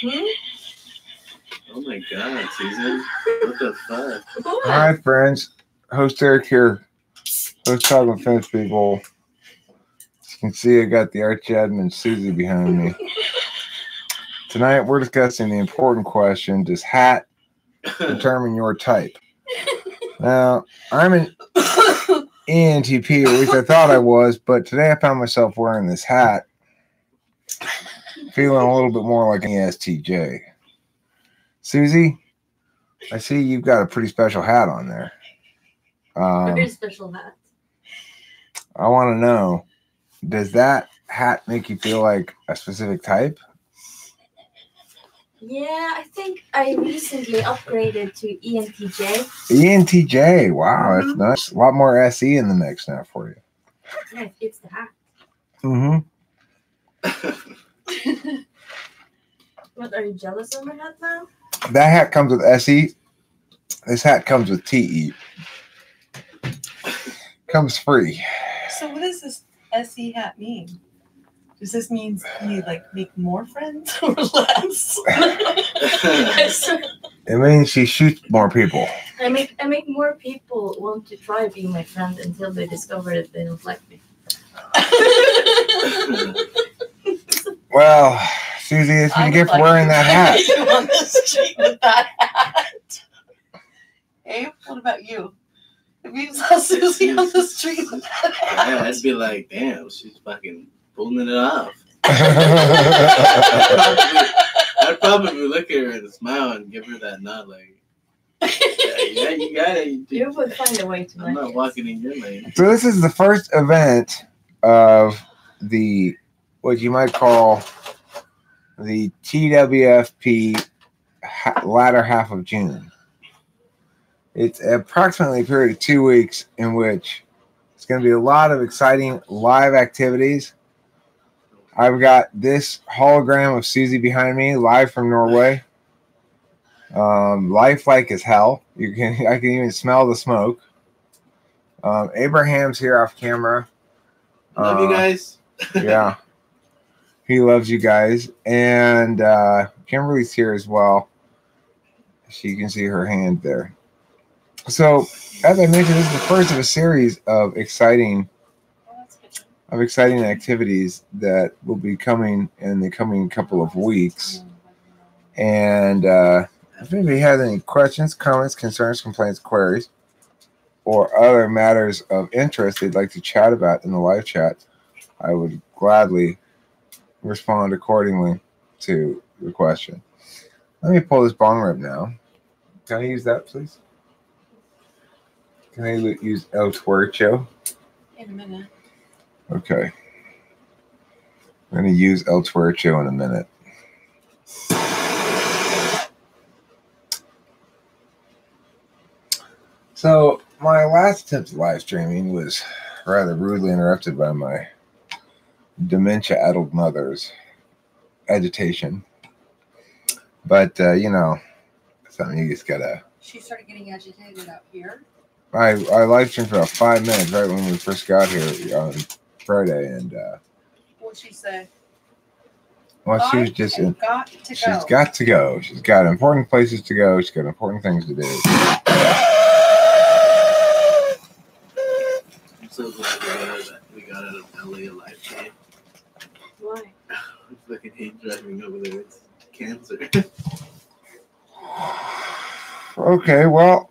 Hmm? Oh my god, Susan. What the fuck? What? Hi, friends. Host Eric here. Host Talking Fence people. As you can see, I got the arch admin Susie behind me. Tonight, we're discussing the important question Does hat determine your type? Now, I'm an ENTP, or at least I thought I was, but today I found myself wearing this hat, feeling a little bit more like an ESTJ. Susie, I see you've got a pretty special hat on there. Um, Very special hat. I want to know does that hat make you feel like a specific type? Yeah, I think I recently upgraded to ENTJ. ENTJ. Wow, that's nice. A lot more SE in the mix now for you. Yeah, it's the hat. Mm-hmm. What, are you jealous of my hat now? That hat comes with uh, SE. This hat comes with TE. Comes free. So what does this SE hat mean? Does this mean you like make more friends or less? It means she shoots more people. I make I make more people want to try being my friend until they discover that they don't like me. Well, Susie, it's I been a would gift like wearing that hat. see you on the street with that hat. Hey, what about you? If you saw Susie on the street with that yeah, hat, I'd be like, damn, she's fucking pulling it off. I'd probably look at her and smile and give her that nod, like, yeah, yeah you got it. You You would find a way to I'm not it. walking in your lane. So this is the first event of the what you might call the TWFP latter half of June. It's approximately a period of two weeks in which it's going to be a lot of exciting live activities. I've got this hologram of Susie behind me, live from Norway. Um, lifelike as hell. You can I can even smell the smoke. Um, Abraham's here off camera. Love Uh, you guys. yeah. He loves you guys. And uh, Kimberly's here as well. She can see her hand there. So, as I mentioned, this is the first of a series of exciting of exciting activities that will be coming in the coming couple of weeks. And uh, if anybody has any questions, comments, concerns, complaints, queries, or other matters of interest they'd like to chat about in the live chat, I would gladly respond accordingly to the question. Let me pull this bong rib now. Can I use that, please? Can I use El Tuercho? in a minute. Okay. I'm going to use El Tuercho in a minute. So, my last attempt at live streaming was rather rudely interrupted by my dementia addled mother's agitation. But, uh, you know, something you just gotta. She started getting agitated up here. I, I live streamed for about five minutes right when we first got here on Friday, and, uh, What'd she say? well, she was just and in. got to She's go. got to go. She's got important places to go. She's got important things to do. I'm so glad we got out of, we got out of LA alive today. Why? I fucking hate driving over there. It's cancer. Okay, well,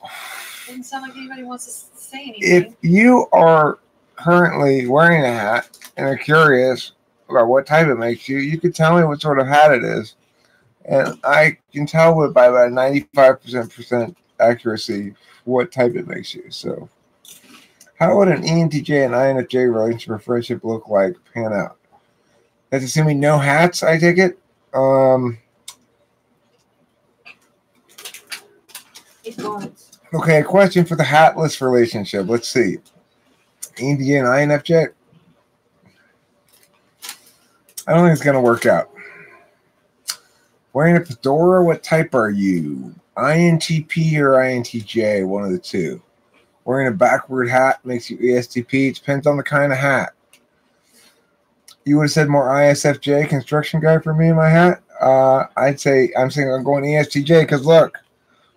Doesn't sound like anybody wants to say anything. if you are currently wearing a hat and are curious about what type it makes you, you could tell me what sort of hat it is. And I can tell with by about 95% accuracy what type it makes you. So, how would an ENTJ and INFJ relationship or friendship look like pan out? That's assuming no hats, I take it. Um. Okay, a question for the hatless relationship. Let's see. ENTJ and INFJ. I don't think it's gonna work out. Wearing a fedora, what type are you? INTP or INTJ? One of the two. Wearing a backward hat makes you ESTP. It depends on the kind of hat. You would have said more ISFJ construction guy for me in my hat. Uh, I'd say I'm saying I'm going ESTJ because look,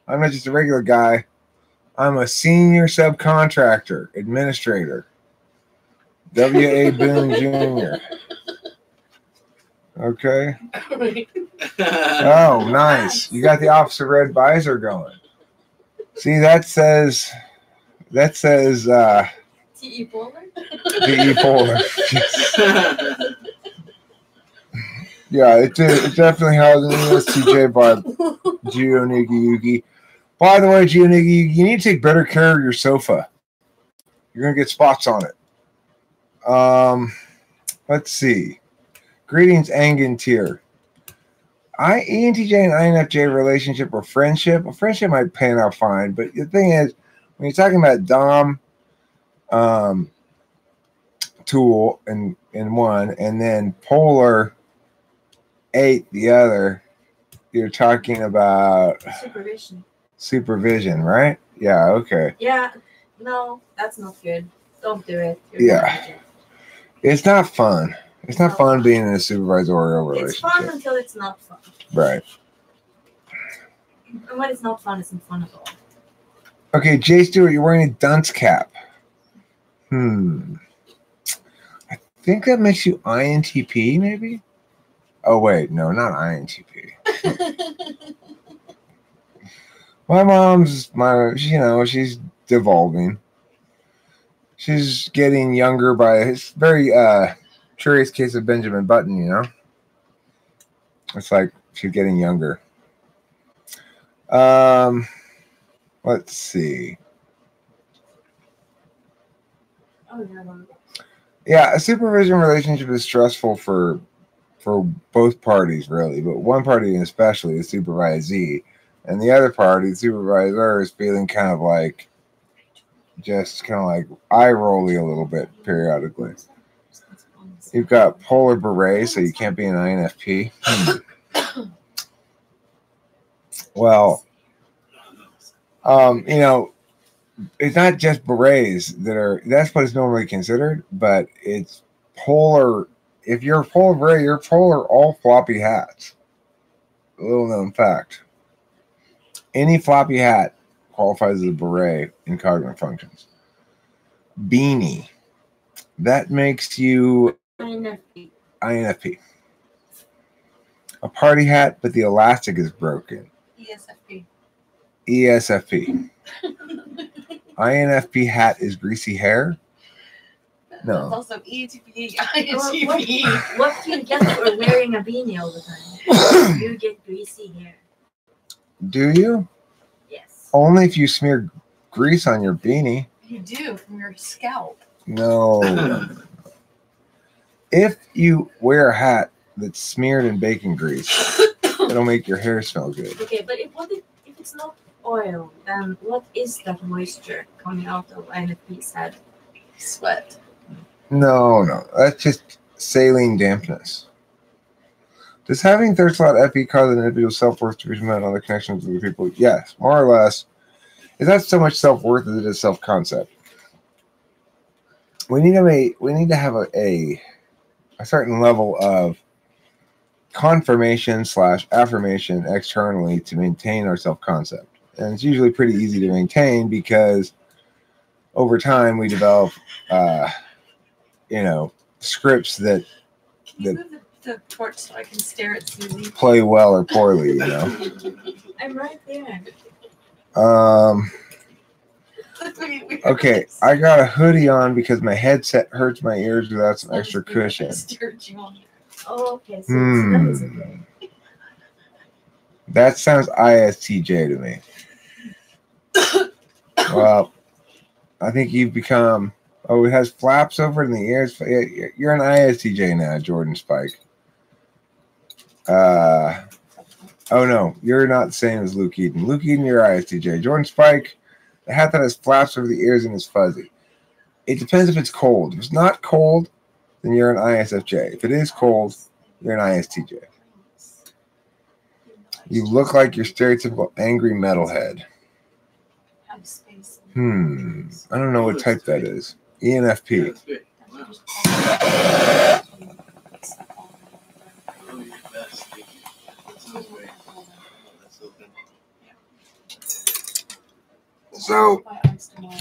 I'm not just a regular guy. I'm a senior subcontractor administrator. W. A. Boone Jr. Okay. Oh, nice. You got the officer red visor going. See, that says that says uh T.E. Polar? T.E. E polar. yeah, it, it definitely has an ESTJ vibe. Nigi Yugi. By the way, Geo Nigi, you need to take better care of your sofa. You're gonna get spots on it. Um, let's see. Greetings, Angan Tier. I ENTJ and INFJ relationship or friendship. A friendship might pan out fine, but the thing is, when you're talking about Dom, um, tool in in one, and then polar eight the other, you're talking about Supervision. supervision, right? Yeah. Okay. Yeah, no, that's not good. Don't do it. Yeah. not legit. It's not fun. It's not fun being in a supervisorial relationship. It's fun until it's not fun. right? And when it's not fun, it's not fun at all. Okay, Jay Stewart, you're wearing a dunce cap. Hmm. I think that makes you INTP, maybe. Oh wait, no, not INTP. My mom's my you know, she's devolving. She's getting younger by it's very uh curious case of Benjamin Button, you know. It's like she's getting younger. Um let's see. Oh, yeah, a supervision relationship is stressful for for both parties, really, but one party especially, the supervisee, and the other party, the supervisor, is feeling kind of like just kind of like eye rolly a little bit periodically. You've got polar beret, so you can't be an INFP. Hmm. well, um, you know, it's not just berets that are that's what it's normally considered, but it's polar. If you're a polar beret, you're polar all floppy hats. A little known fact. Any floppy hat qualifies as a beret in cognitive functions. Beanie. That makes you INFP. INFP. A party hat, but the elastic is broken. ESFP. ESFP. INFP hat is greasy hair. No. That's also ETP, Well, INTP. what, what do you get for wearing a beanie all the time? you get greasy hair. Do you? Yes. Only if you smear grease on your beanie. You do from your scalp. No. if you wear a hat that's smeared in bacon grease, it'll make your hair smell good. Okay, but if what if, if it's not oil, then what is that moisture coming out of INFP's head? Sweat. No, no. That's just saline dampness. Does having third slot FE cause an individual self worth to be met on other connections with other people? Yes, more or less. It's not so much self worth as it is self concept. We need to make, we need to have a, a a certain level of confirmation slash affirmation externally to maintain our self concept, and it's usually pretty easy to maintain because over time we develop, uh, you know, scripts that Can you The- move the, the torch so I can stare at Susie? play well or poorly. You know. I'm right there. Um, okay, I got a hoodie on because my headset hurts my ears without some extra good. I cushion. stared you on Oh, okay. So, Hmm. That is okay. That sounds ISTJ to me. well, I think you've become. Oh, it has flaps over in the ears. You're- You're an ISTJ now, Jordan Spike. Uh, oh no, you're not the same as Luke Eden. Luke Eden, you're ISTJ. Jordan Spike, the hat that has flaps over the ears and is fuzzy. It depends if it's cold. If it's not cold, then you're an ISFJ. If it is cold, you're an ISTJ. You look like your stereotypical angry metalhead. Hmm. I don't know what type that is. ENFP. So,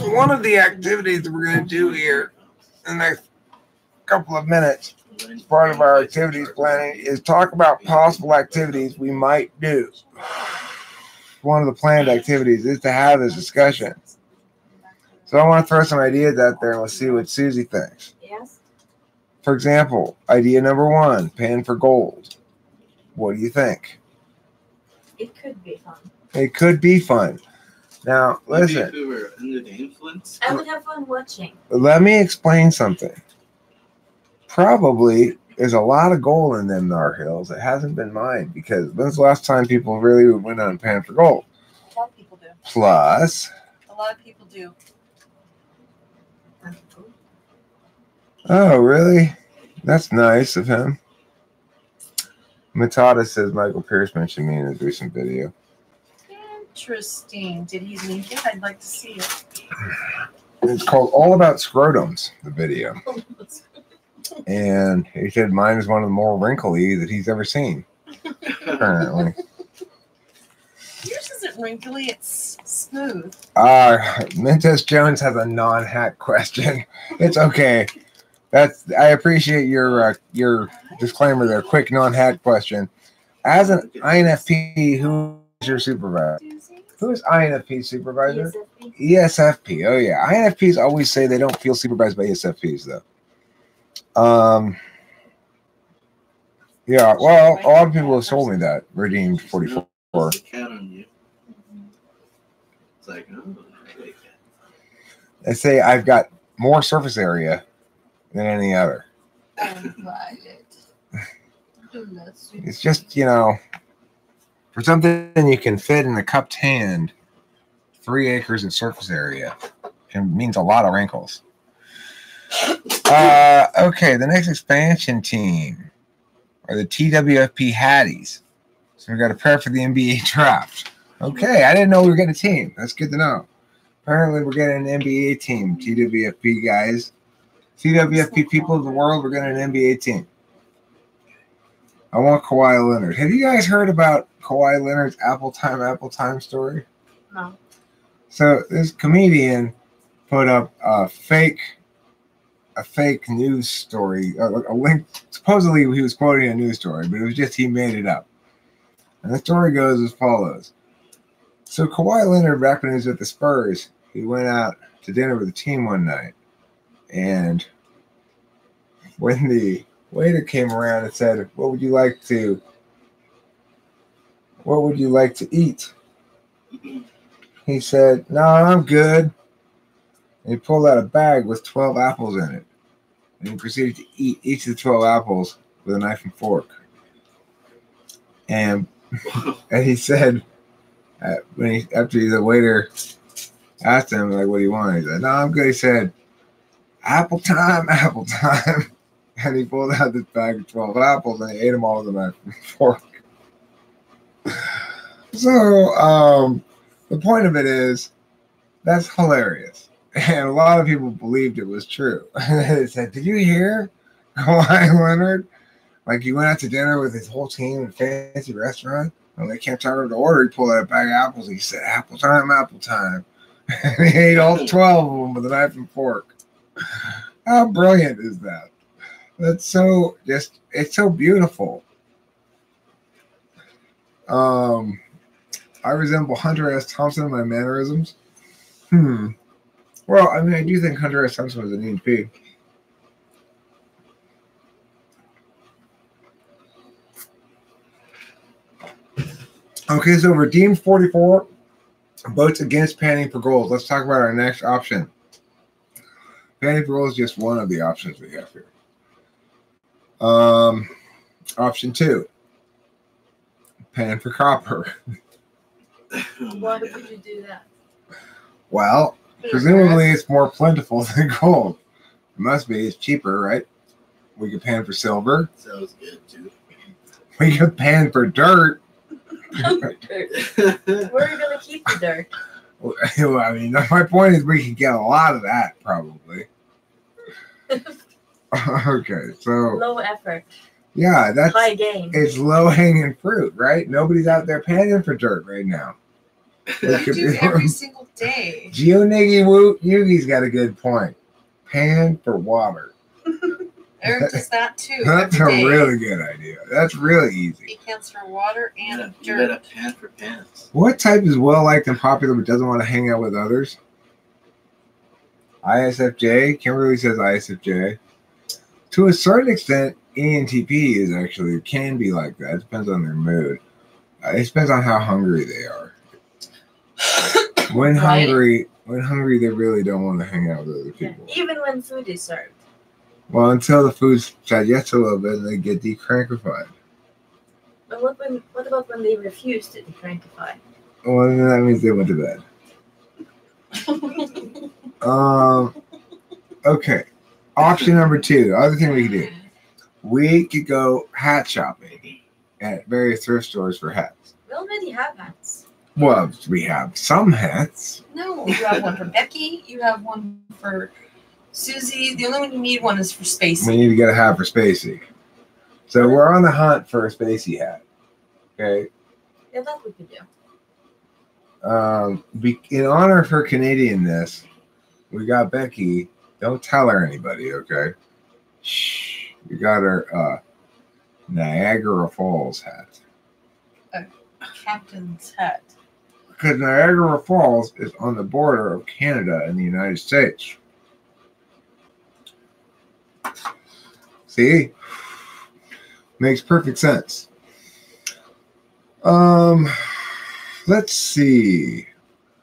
one of the activities that we're going to do here in the next couple of minutes part of our activities planning, is talk about possible activities we might do. One of the planned activities is to have this discussion. So, I want to throw some ideas out there and let's see what Susie thinks. Yes. For example, idea number one pan for gold. What do you think? It could be fun. It could be fun. Now, Maybe listen. if we were under the influence. I would have fun watching. let me explain something. Probably there's a lot of gold in them Nar Hills. It hasn't been mined because when's the last time people really went on pan for gold? A lot of people do. Plus, A lot of people do. oh really? That's nice of him. Matada says Michael Pierce mentioned me in his recent video. Interesting. Did he link it? I'd like to see it. It's called All About Scrotums, the video. And he said mine is one of the more wrinkly that he's ever seen, apparently. Yours isn't wrinkly. It's smooth. Uh Mentes Jones has a non-hack question. It's okay. That's I appreciate your uh, your disclaimer there. Quick non-hack question. As an INFP, who is your supervisor? Who is INFP supervisor? ESFP. ESFP. Oh yeah, INFPs always say they don't feel supervised by ESFPs though. Um. Yeah, well, a lot of people have told me that. Redeemed forty four. What's the cat on you? It's like, oh. They say I've got more surface area than any other. It's just, you know, for something you can fit in a cupped hand, three acres of surface area it means a lot of wrinkles. Uh, okay, the next expansion team are the TWFP Hatties. So we got to prepare for the NBA draft. Okay, I didn't know we were getting a team. That's good to know. Apparently, we're getting an NBA team, TWFP guys. TWFP people of the world, we're getting an NBA team. I want Kawhi Leonard. Have you guys heard about Kawhi Leonard's Apple Time, Apple Time story? No. So this comedian put up a fake, a fake news story, a, link. Supposedly he was quoting a news story, but it was just he made it up. And the story goes as follows: So Kawhi Leonard, back when he was at the Spurs, he went out to dinner with the team one night, and when the waiter came around and said, "What would you like to? What would you like to eat?" He said, No, I'm good. And he pulled out a bag with 12 apples in it. And proceeded to eat each of the 12 apples with a knife and fork. And, and he said, uh, when he, after the waiter asked him, like, what do you want? He said, No, I'm good. He said, Apple time, apple time. And he pulled out this bag of 12 apples and he ate them all with a knife and fork. So, um, the point of it is that's hilarious. And a lot of people believed it was true. they said, Did you hear Kawhi Leonard? Like he went out to dinner with his whole team in a fancy restaurant. and they telling him to order, he pulled out a bag of apples. He said, Apple time, apple time. and he ate all 12 of them with a knife and fork. How brilliant is that? That's so just, it's so beautiful. Um, I resemble Hunter S. Thompson in my mannerisms. Hmm. Well, I mean, I do think Hunter S. Thompson was an EMP. Okay, so redeemed 44 votes against panning for gold. Let's talk about our next option. Panning for gold is just one of the options we have here. Um, option two, pan for copper. Why would you do that? Well, presumably it's more plentiful than gold. It must be. It's cheaper, right? We could pan for silver. Sounds good too. We could pan for dirt. Dirt. Where are you gonna keep the dirt? Well, I mean, my point is we could get a lot of that probably. okay, so Low effort. Yeah, that's High game. it's low hanging fruit, right? Nobody's out there panning for dirt right now. You do every single day. Geonigi Woo Yugi's got a good point. Pan for water. Eric does that too. That's a every day. really good idea. That's really easy. He counts for water and Yeah, you got a pan for pants. What type is well liked and popular but doesn't want to hang out with others? ISFJ. Kimberly says ISFJ. To a certain extent, ENTP is actually can be like that. It depends on their mood. Uh, it depends on how hungry they are. When Right. hungry, when hungry, they really don't want to hang out with other Yeah, people. Even when food is served. Well, until the food's digests a little bit and they get decrankified. But what when what about when they refuse to decrankify? Well, then that means they went to bed. Um. Okay. Option number two. Other thing we could do. We could go hat shopping at various thrift stores for hats. We already have hats. Well, we have some hats. No, you have one for Becky. You have one for Susie. The only one you need one is for Spacey. We need to get a hat for Spacey. So we're on the hunt for a Spacey hat. Okay. Yeah, that we could do. Um, be, in honor of her Canadianness, we got Becky. Don't tell her anybody, okay? Shh. We got her uh, Niagara Falls hat. A Captain's hat. Because Niagara Falls is on the border of Canada and the United States. See? Makes perfect sense. Um let's see.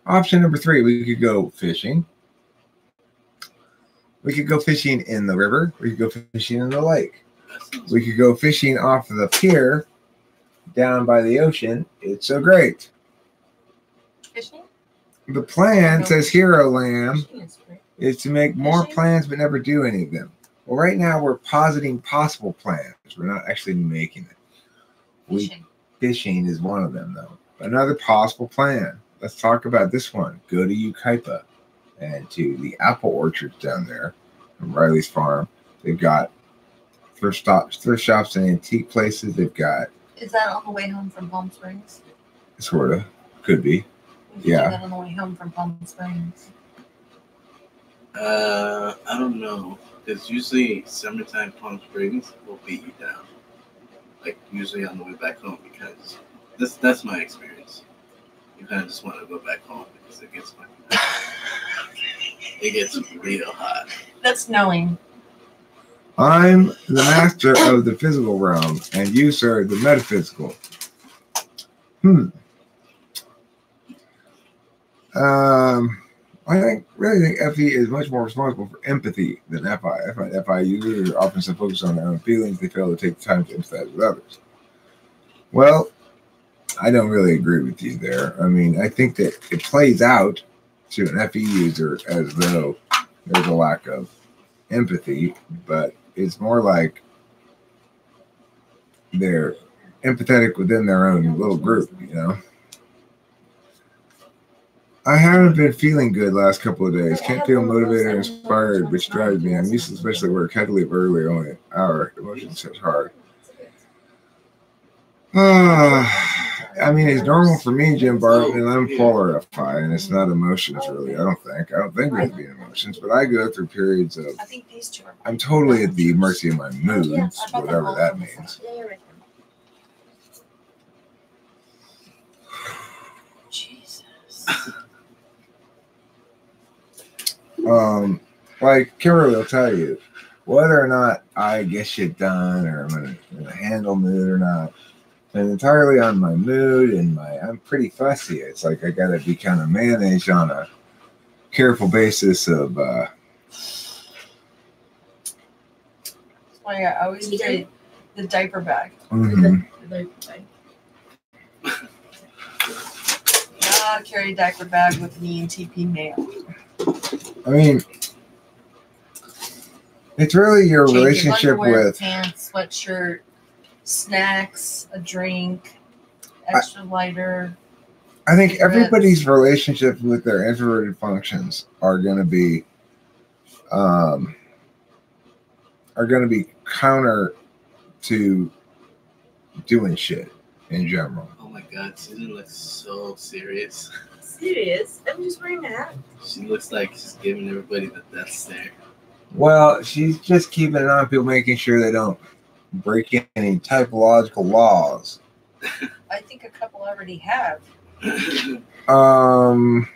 Option number 3, we could go fishing. We could go fishing in the river, we could go fishing in the lake. We could go fishing off of the pier down by the ocean. It's so great. Fishing? The plan says Hero Lamb is to make more plans but never do any of them. Well, right now we're positing possible plans. We're not actually making it. We Fishing. fishing is one of them though. Another possible plan. Let's talk about this one. Go to Yucaipa and to the apple orchards down there from Riley's farm. They've got thrift stops, thrift shops and antique places. They've got Is that on the way home from Palm Springs? sort of could be. We Yeah. Do that on the way home from Palm Springs. Uh, I don't know. Because usually summertime Palm Springs will beat you down. Like usually on the way back home because that's that's my experience. You kind of just want to go back home because it gets fucking. It gets real hot. That's knowing. I'm the master of the physical realm, and you, sir, the metaphysical. Hmm. Um, I think really think FE is much more responsible for empathy than FI. I find FI users are often so focused on their own feelings they fail to take the time to empathize with others. Well, I don't really agree with you there. I mean, I think that it plays out to an FE user as though there's a lack of empathy, but it's more like they're empathetic within their own little group, you know. I haven't been feeling good last couple of days. Can't feel motivated or inspired, which drives me. I'm used to especially work. Had to leave early, only an hour. Emotions hit hard. I mean, it's normal for me, Jim and I'm polar FI, and it's not emotions really. I don't think. I don't think it's being emotions, but I go through periods of I think these two. I'm totally at the mercy of my moods, whatever that means. Yeah, you're right. Jesus. Um, like Kimberly will tell you, whether or not I get shit done or I'm in a, in a handle mood or not, and entirely on my mood and my I'm pretty fussy. It's like I gotta be kind of managed on a careful basis of uh That's why I always carry the diaper bag. mhm. Like, like, Not carry a diaper bag with an E ENTP male. I mean it's really your Change relationship underwear, with pants, sweatshirt, snacks, a drink, extra lighter. I think Cigarettes. everybody's relationship with their introverted functions are going to be um, are going to be counter to doing shit in general. Oh my god, Susan looks so serious. Serious? I'm just wearing a hat. She looks like she's giving everybody the death stare. Well, she's just keeping an eye on people, making sure they don't break any typological laws. I think a couple already have. Um,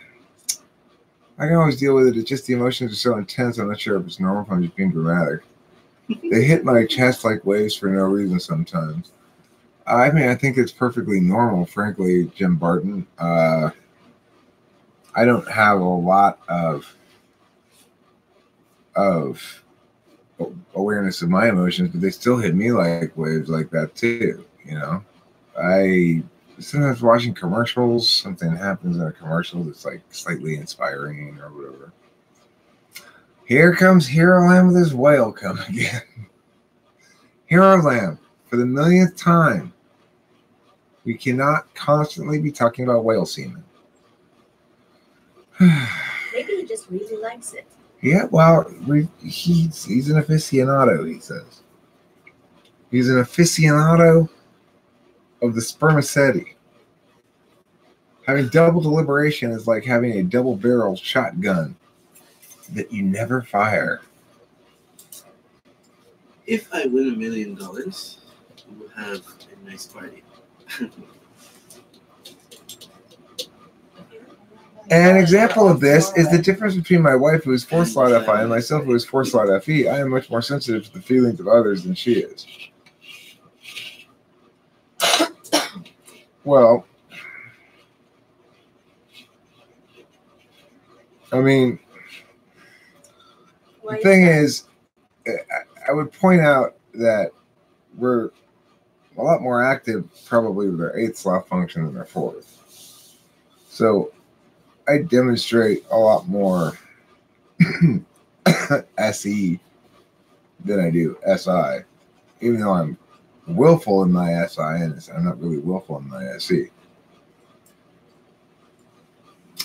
I can always deal with it. It's just the emotions are so intense. I'm not sure if it's normal. If I'm just being dramatic. they hit my chest like waves for no reason sometimes. I mean, I think it's perfectly normal, frankly, Jim Barton. Uh, I don't have a lot of of awareness of my emotions, but they still hit me like waves like that too. You know, I sometimes watching commercials, something happens in a commercial that's like slightly inspiring or whatever. Here comes Hero Lamb with his whale come again. Hero Lamb, for the millionth time. We cannot constantly be talking about whale semen. Maybe he just really likes it. yeah, well, we, he's he's an aficionado, he says. He's an aficionado of the spermaceti. Having double deliberation is like having a double barrel shotgun that you never fire. if I win a million dollars, we'll have a nice party. An example of this is the difference between my wife, who is four slot FI, and myself, who is four slot FE. I am much more sensitive to the feelings of others than she is. Well, I mean, the thing is, I- I would point out that we're a lot more active probably with our eighth slot function than our fourth. So I demonstrate a lot more SE than I do SI, even though I'm willful in my SI and I'm not really willful in my SE.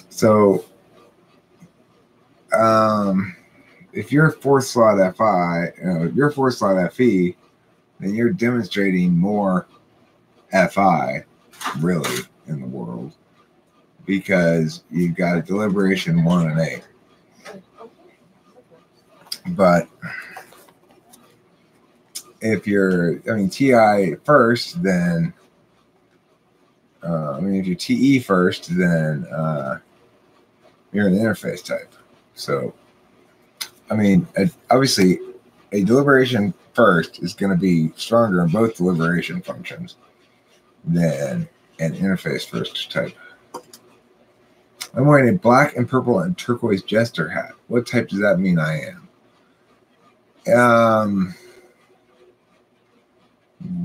So, um, if you're fourth slot FI, you know, if you're fourth slot FE, then you're demonstrating more FI, really, in the world, because you've got a deliberation one and eight. But if you're, I mean, TI first, then, uh, I mean, if you're TE first, then uh, you're an interface type. So, I mean, obviously, a deliberation first is going to be stronger in both deliberation functions than an interface first type. I'm wearing a black and purple and turquoise jester hat. What type does that mean I am? Um,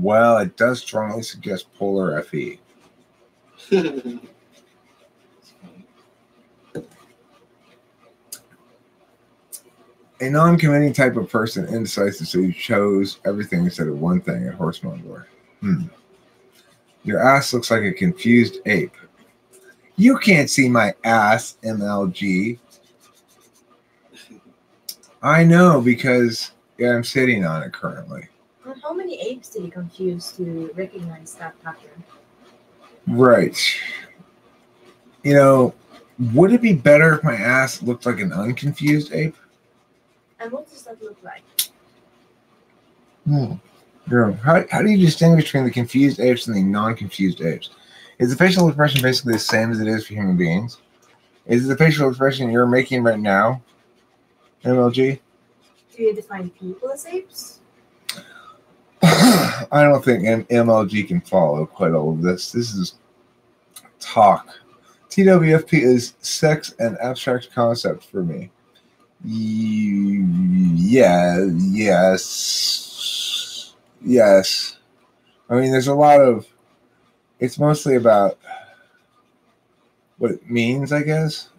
well, it does strongly suggest polar FE. A non-committing type of person, indecisive, so you chose everything instead of one thing at horse mongler. Hmm. Your ass looks like a confused ape. You can't see my ass, MLG. I know because yeah, I'm sitting on it currently. How many apes did he confuse to recognize that pattern? Right. You know, would it be better if my ass looked like an unconfused ape? And what does that look like? Hmm. Yeah. How, how do you distinguish between the confused apes and the non-confused apes? Is the facial expression basically the same as it is for human beings? Is it the facial expression you're making right now, MLG? Do you define people as apes? I don't think M- MLG can follow quite all of this. This is talk. TWFP is sex and abstract concept for me. Yeah, yes, yes. I mean, there's a lot of. It's mostly about what it means, I guess.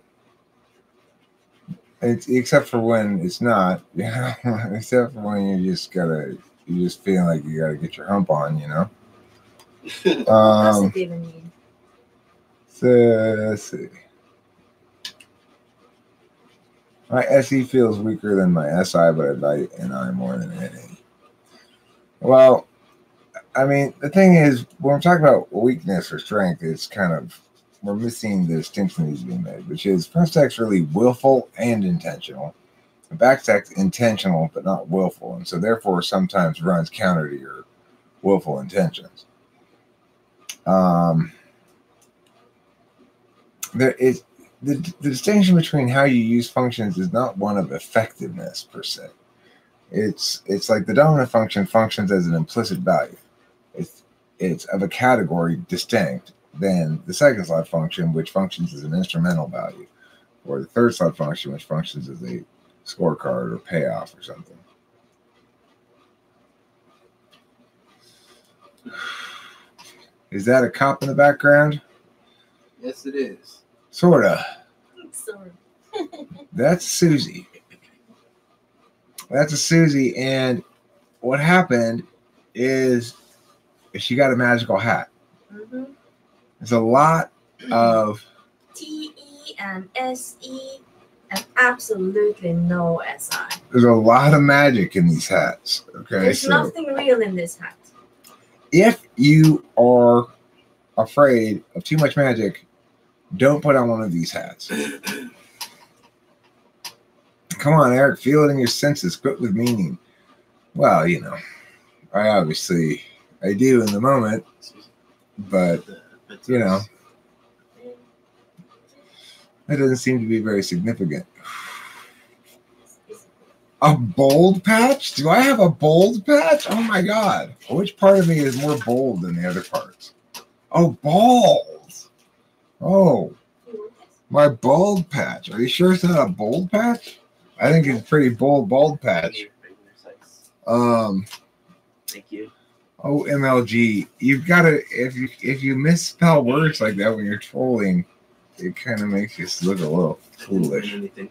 It's, except for when it's not, you know. except for when you just gotta, you just feel like you gotta get your hump on, you know. Does Um, it even mean? so let's see. My SE feels weaker than my SI, but I bite an I more than any. Well, I mean, the thing is, when we're talking about weakness or strength, it's kind of we're missing the distinction that needs to be made, which is front stack's really willful and intentional. The back stack's intentional but not willful, and so therefore sometimes runs counter to your willful intentions. Um, there is the, the distinction between how you use functions is not one of effectiveness per se. It's it's like the dominant function functions as an implicit value. It's it's of a category distinct than the second slot function, which functions as an instrumental value, or the third slot function, which functions as a scorecard or payoff or something. Is that a cop in the background? Yes, it is. Sorta. Sorry. That's Susie. That's a Susie, and what happened is she got a magical hat. Mm-hmm. There's a lot of T E and S E and absolutely no S I. there's a lot of magic in these hats. Okay, There's so nothing real in this hat. if you are afraid of too much magic, don't put on one of these hats. Come on, Eric, feel it in your senses. Quit with meaning. Well, you know, I obviously I do in the moment, but you know, that doesn't seem to be very significant. A bold patch? Do I have a bold patch? Oh my god. Which part of me is more bold than the other parts? Oh, balls. Oh, my bald patch. Are you sure it's not a bold patch? I think it's pretty bold bald patch. Um Thank you. Oh MLG. You've gotta if you if you misspell words like that when you're trolling, it kind of makes you look a little I didn't win foolish. anything.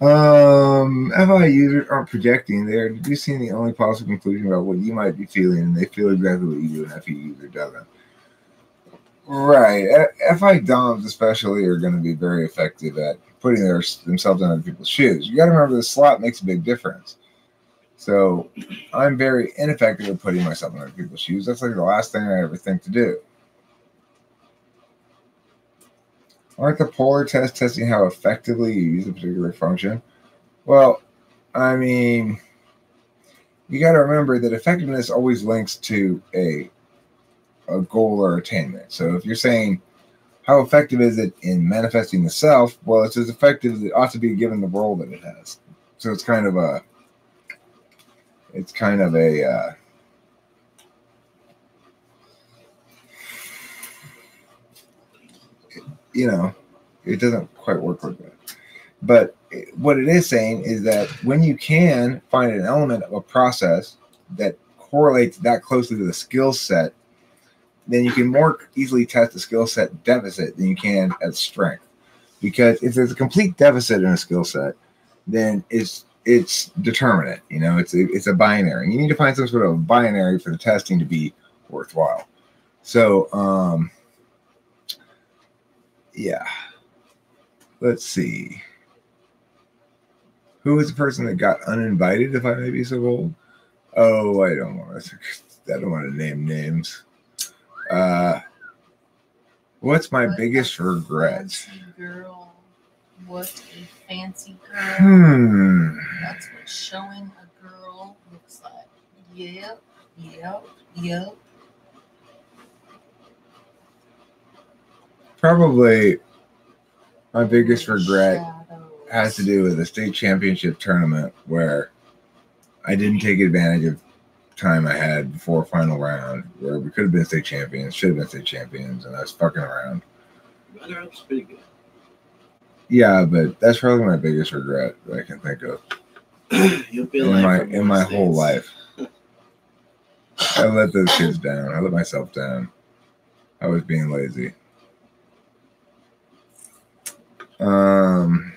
Um, FI users aren't projecting. They're deducing the only possible conclusion about what you might be feeling, and they feel exactly what you do, and FI user doesn't. Right. FI DOMs, especially, are going to be very effective at putting their, themselves in other people's shoes. You got to remember the slot makes a big difference. So I'm very ineffective at putting myself in other people's shoes. That's like the last thing I ever think to do. Aren't the polar tests testing how effectively you use a particular function? Well, I mean, you got to remember that effectiveness always links to a a goal or attainment. So if you're saying how effective is it in manifesting the self, well, it's as effective as it ought to be given the role that it has. So it's kind of a it's kind of a uh, you know, it doesn't quite work like that. But what it is saying is that when you can find an element of a process that correlates that closely to the skill set, then you can more easily test a skill set deficit than you can at strength. Because if there's a complete deficit in a skill set, then it's it's determinate. You know, it's a, it's a binary. You need to find some sort of binary for the testing to be worthwhile. So, um, yeah. Let's see. Who was the person that got uninvited, if I may be so bold? Oh, I don't want to. I don't want to name names. Uh, what's my What biggest regret? fancy Girl. What a fancy girl. Hmm. That's what showing a girl looks like. Yep, yep, yep. Probably my biggest regret Shadows. has to do with the state championship tournament where I didn't take advantage of time I had before final round where we could have been state champions, should have been state champions, and I was fucking around. Runner up's pretty good. Yeah, but that's probably my biggest regret that I can think of You'll feel in like my in my whole life. I let those kids down. I let myself down. I was being lazy. Um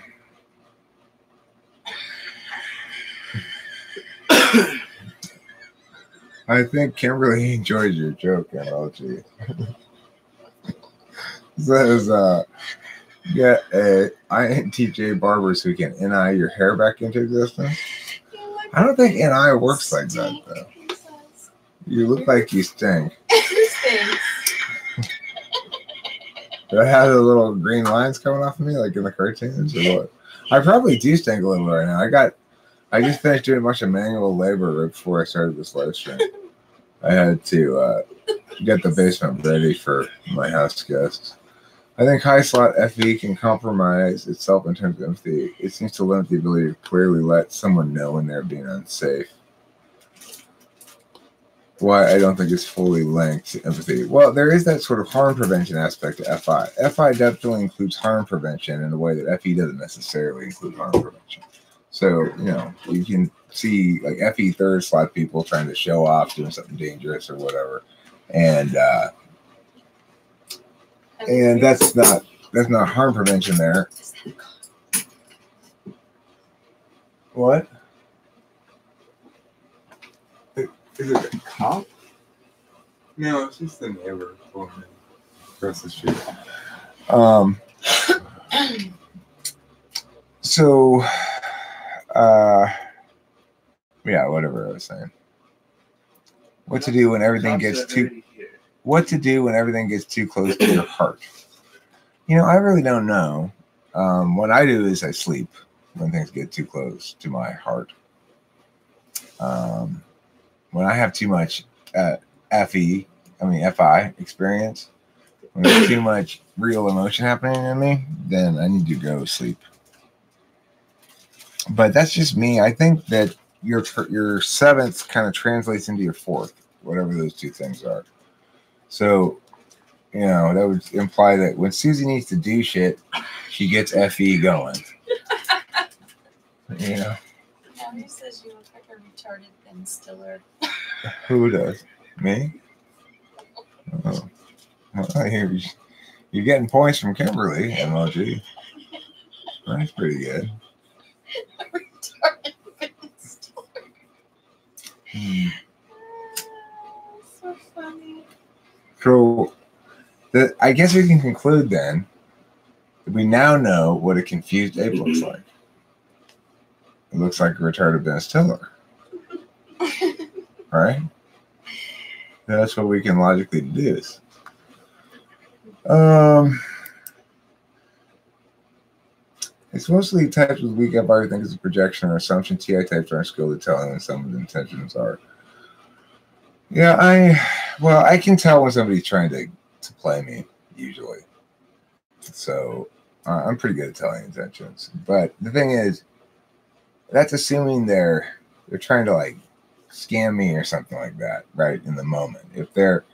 I think Kimberly enjoyed your joke, MLG. Says uh get a INTJ barber so we can NI your hair back into existence? I don't think NI works like that though. You look like you stink. Do I have the little green lines coming off of me like in the cartoons or what? I probably do stink a little bit right now. I got I just finished doing a bunch of manual labor right before I started this live stream. I had to uh, get the basement ready for my house guests. I think high slot FE can compromise itself in terms of empathy. It seems to limit the ability to clearly let someone know when they're being unsafe. Why I don't think it's fully linked to empathy. Well, there is that sort of harm prevention aspect to FI. FI definitely includes harm prevention in a way that FE doesn't necessarily include harm prevention. So, you know, you can see like FE third slot people trying to show off doing something dangerous or whatever. And uh and that's not that's not harm prevention there. What? Is it a cop? No, it's just the neighbor woman across the street. Um. So, uh, yeah, whatever I was saying. What to do when everything gets too what to do when everything gets too close to your heart. You know, I really don't know. Um, what I do is I sleep when things get too close to my heart. Um, when I have too much uh, FE, I mean FI experience, when there's too much real emotion happening in me, then I need to go sleep. But that's just me. I think that your your seventh kind of translates into your fourth, whatever those two things are. So, you know, that would imply that when Susie needs to do shit, she gets FE going. you know, Now who says you look like a retarded Ben Stiller? who does? Me? Oh. Well, you're, you're getting points from Kimberly, MLG. That's pretty good. Retarded Ben Stiller. So funny. So, the, I guess we can conclude then that we now know what a confused ape looks like. It looks like a retarded Ben Stiller. right? That's what we can logically deduce. Um, it's mostly types with weak up think it's a projection or assumption. TI types aren't skilled at telling when someone's intentions are. Yeah, I well, I can tell when somebody's trying to to play me usually. So uh, I'm pretty good at telling intentions. But the thing is, that's assuming they're they're trying to like scam me or something like that, right? In the moment, if they're,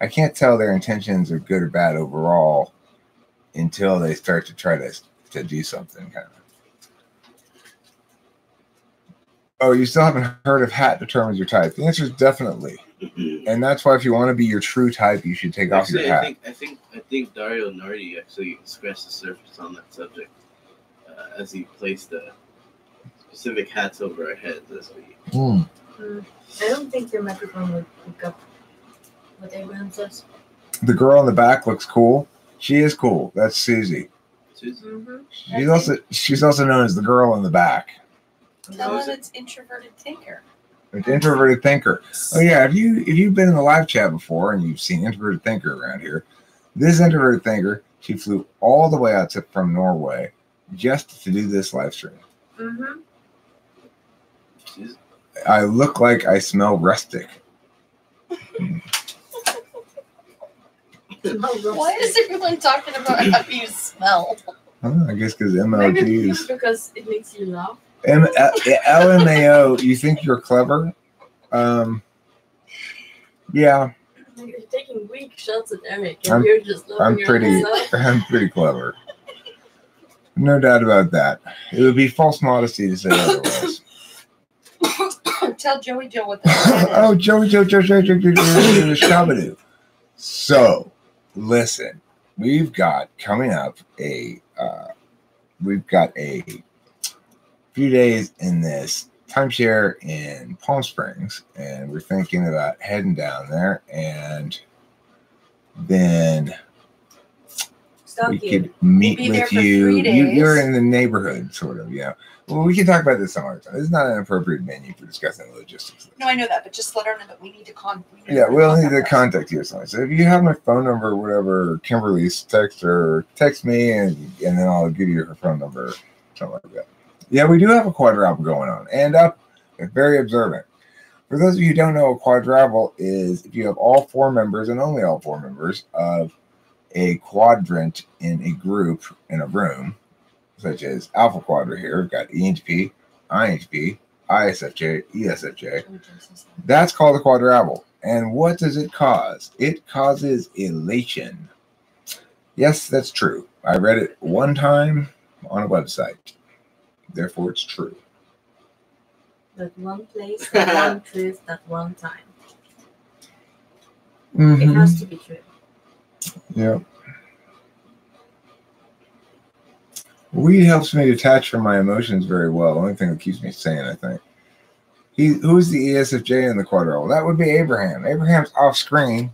I can't tell their intentions are good or bad overall until they start to try to to do something kind of. Oh, you still haven't heard of hat determines your type? The answer is definitely. And that's why if you want to be your true type, you should take off Actually, your I hat. think I think I think Dario Nardi actually scratched the surface on that subject uh, as he placed the specific hats over our heads as we. Hmm. Mm, I don't think your microphone would pick up what everyone says. The girl in the back looks cool. She is cool. That's Susie. Susan. Mm-hmm. She's also she's also known as the girl in the back. Tell him it's introverted thinker. An introverted thinker. Oh yeah, if you if you've been in the live chat before and you've seen introverted thinker around here, this introverted thinker she flew all the way out to from Norway just to do this live stream. Mm-hmm. She's, I look like I smell rustic. Why is everyone talking about how you smell? Oh, I guess because Maybe MLGs. because it makes you laugh. M- L- LMAO, you think you're clever? Um, yeah, You're taking weak shots at Eric, and I'm- you're just laughing I'm pretty, yourself. I'm pretty clever. No doubt about that. It would be false modesty to say otherwise. Tell Joey Joe what the hell oh, Joey, Joe, Joe, Joe, Joe, Joe, Joe, Joe, Shabadoo. So, listen, we've got coming up a, uh, we've got a few days in this timeshare in Palm Springs, and we're thinking about heading down there and then Stalk we you. could meet there with you. you. You're in the neighborhood, sort of. Yeah. Well, we can talk about this some other time. This is not an appropriate venue for discussing the logistics. No, I know that, but just let her know that we need to con. we need Yeah, to we'll need to contact you or something. So if you have my phone number or whatever, Kimberly's text or text me, and and then I'll give you her phone number, something like that. Yeah, we do have a quadruple going on, and up, very observant. For those of you who don't know, a quadruple is if you have all four members and only all four members of a quadrant in a group in a room, such as Alpha Quadra here. We've got ENTP, INTP, ISFJ, ESFJ. That's called a quadruple. And what does it cause? It causes elation. Yes, that's true. I read it one time on a website. Therefore, it's true. That one place, that one truth, that one time. It Mhm. has to be true. Yeah. Weed helps me detach from my emotions very well. The only thing that keeps me sane, I think. He who's the ESFJ in the quadruple? That would be Abraham. Abraham's off screen,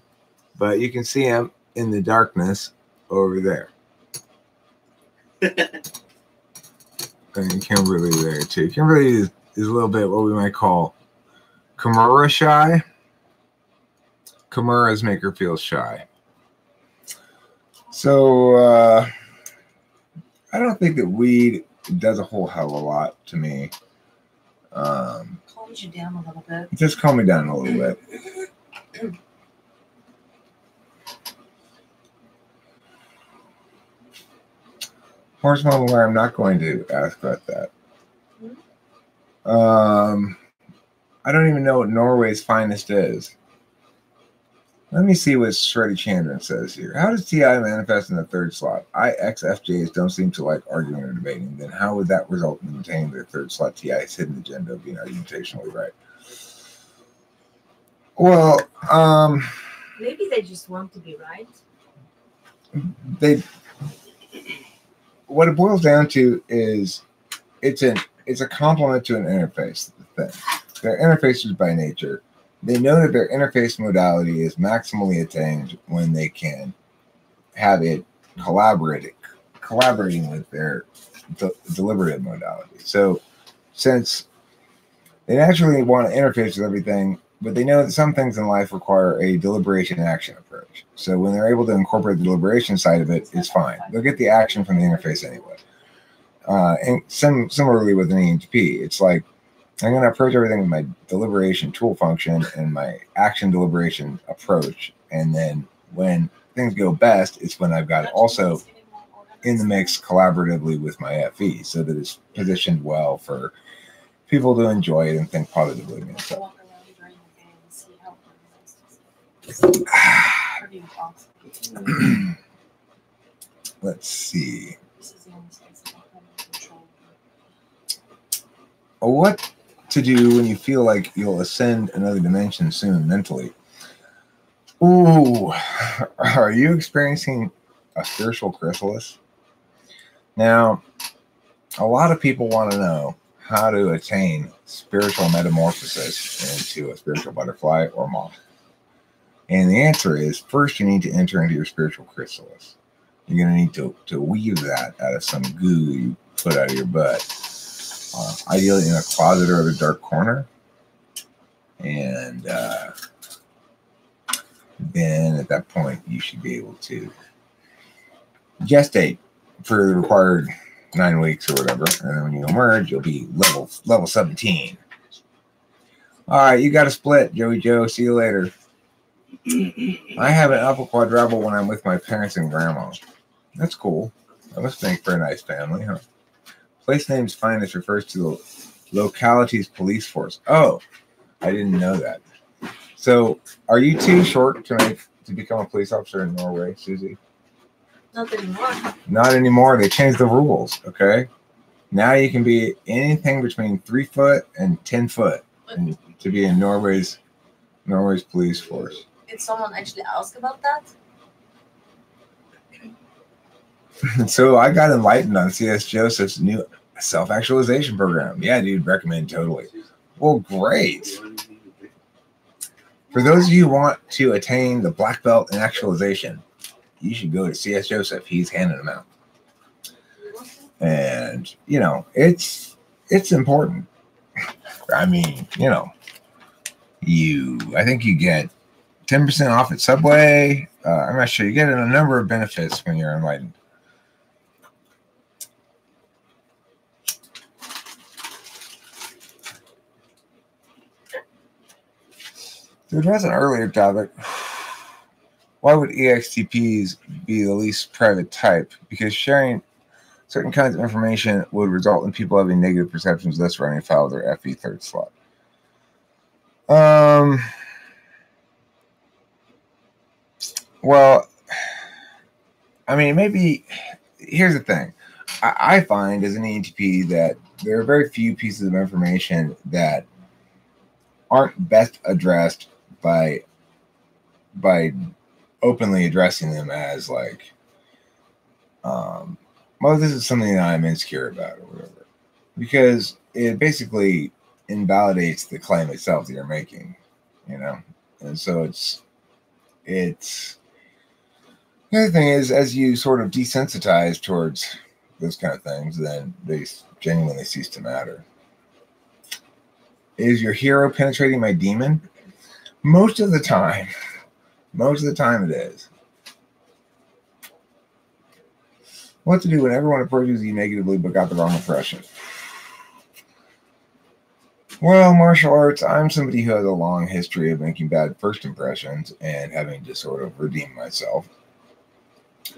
but you can see him in the darkness over there. and Kimberly there too. Kimberly is, is a little bit what we might call Kimura shy. Kimura's make her feel shy. So uh, I don't think that weed does a whole hell of a lot to me. Um, Calms you down a little bit. just calm me down a little bit. Horse model where I'm not going to ask about that. Um, I don't even know what Norway's finest is. Let me see what Shreddy Chandran says here. How does TI manifest in the third slot? IXFJs don't seem to like arguing or debating. Then how would that result in maintaining their third slot TI's hidden agenda of being argumentationally right? Well, um, Maybe they just want to be right. they what it boils down to is it's an it's a complement to an interface thing. They're interfaces by nature. They know that their interface modality is maximally attained when they can have it collaborating collaborating with their de- deliberative modality. So since they naturally want to interface with everything, but they know that some things in life require a deliberation action approach. So when they're able to incorporate the deliberation side of it, it's fine. They'll get the action from the interface anyway. Uh, and sim- similarly with an ENTP, it's like I'm going to approach everything with my deliberation tool function and my action deliberation approach. And then when things go best, it's when I've got it also in the mix collaboratively with my FE so that it's positioned well for people to enjoy it and think positively of it. So, Walk around during the day and see how everything's pretty awesome. let's see. This is the only space that I can control. what to do when you feel like you'll ascend another dimension soon mentally. Ooh, are you experiencing a spiritual chrysalis? Now, a lot of people want to know how to attain spiritual metamorphosis into a spiritual butterfly or moth. And the answer is first, you need to enter into your spiritual chrysalis. You're going to need to, to weave that out of some goo you put out of your butt uh, ideally in a closet or a dark corner. And uh, then at that point, you should be able to gestate for the required nine weeks or whatever. And then when you emerge, you'll be level level 17. All right, you got a split, Joey Joe. See you later. I have an alpha quadruple when I'm with my parents and grandma. That's cool. That must make for a nice family, huh? Place name's finest refers to the locality's police force. Oh, I didn't know that. So, are you too short to make to become a police officer in Norway, Susie? Not anymore. Not anymore. They changed the rules. Okay, now you can be anything between three foot and ten foot, and to be in Norway's Norway's police force. Did someone actually ask about that? so I got enlightened on C.S. Joseph's new self-actualization program. Yeah, dude, recommend totally. Well, great. For those of you who want to attain the black belt in actualization, you should go to CS Joseph. He's handing them out, and you know it's it's important. I mean, you know, you I think you get ten percent off at Subway. Uh, I'm not sure you get a number of benefits when you're enlightened. To address an earlier topic, why would EXTPs be the least private type? Because sharing certain kinds of information would result in people having negative perceptions, of thus running afoul of their FE third slot. Um. Well, I mean, maybe here's the thing. I, I find as an ENTP that there are very few pieces of information that aren't best addressed by by openly addressing them as like um well this is something that i'm insecure about or whatever. Because it basically invalidates the claim itself that you're making you know? And so it's it's the other thing is as you sort of desensitize towards those kind of things then they genuinely cease to matter. Is your hero penetrating my demon most of the time most of the time it is. What to do when everyone approaches you negatively but got the wrong impression? Well martial arts i'm somebody who has a long history of making bad first impressions and having to sort of redeem myself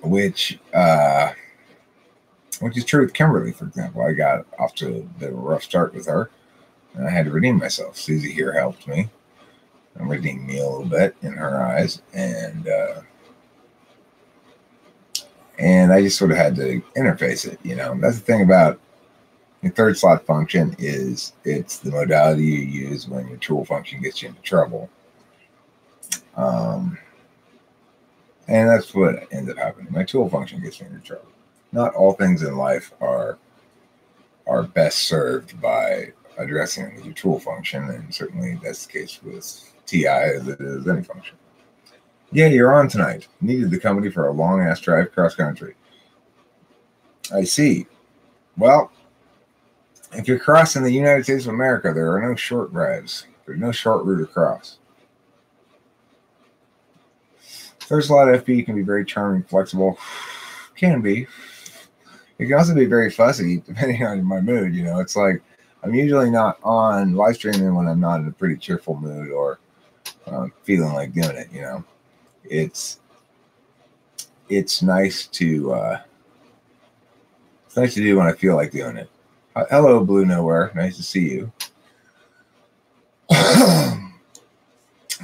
which uh which is true with kimberly for example. I got off to a bit of a rough start with her and i had to redeem myself. Susie here helped me redeemed me a little bit in her eyes and uh and I just sort of had to interface it. You know, that's the thing about your third slot function is it's the modality you use when your tool function gets you into trouble. Um, and that's what ends up happening. My tool function gets me into trouble. Not all things in life are are best served by addressing it with your tool function, and certainly that's the case with TI as it is any function. Yeah, you're on tonight. Needed the company for a long ass drive cross country. I see. Well, if you're crossing the United States of America, there are no short drives. There's no short route across. There's a First slot FE can be very charming, flexible. Can be. It can also be very fussy, depending on my mood. You know, it's like I'm usually not on live streaming when I'm not in a pretty cheerful mood or um, feeling like doing it. You know, it's it's nice to uh, it's nice to do when I feel like doing it. Uh, hello, Blue Nowhere. Nice to see you.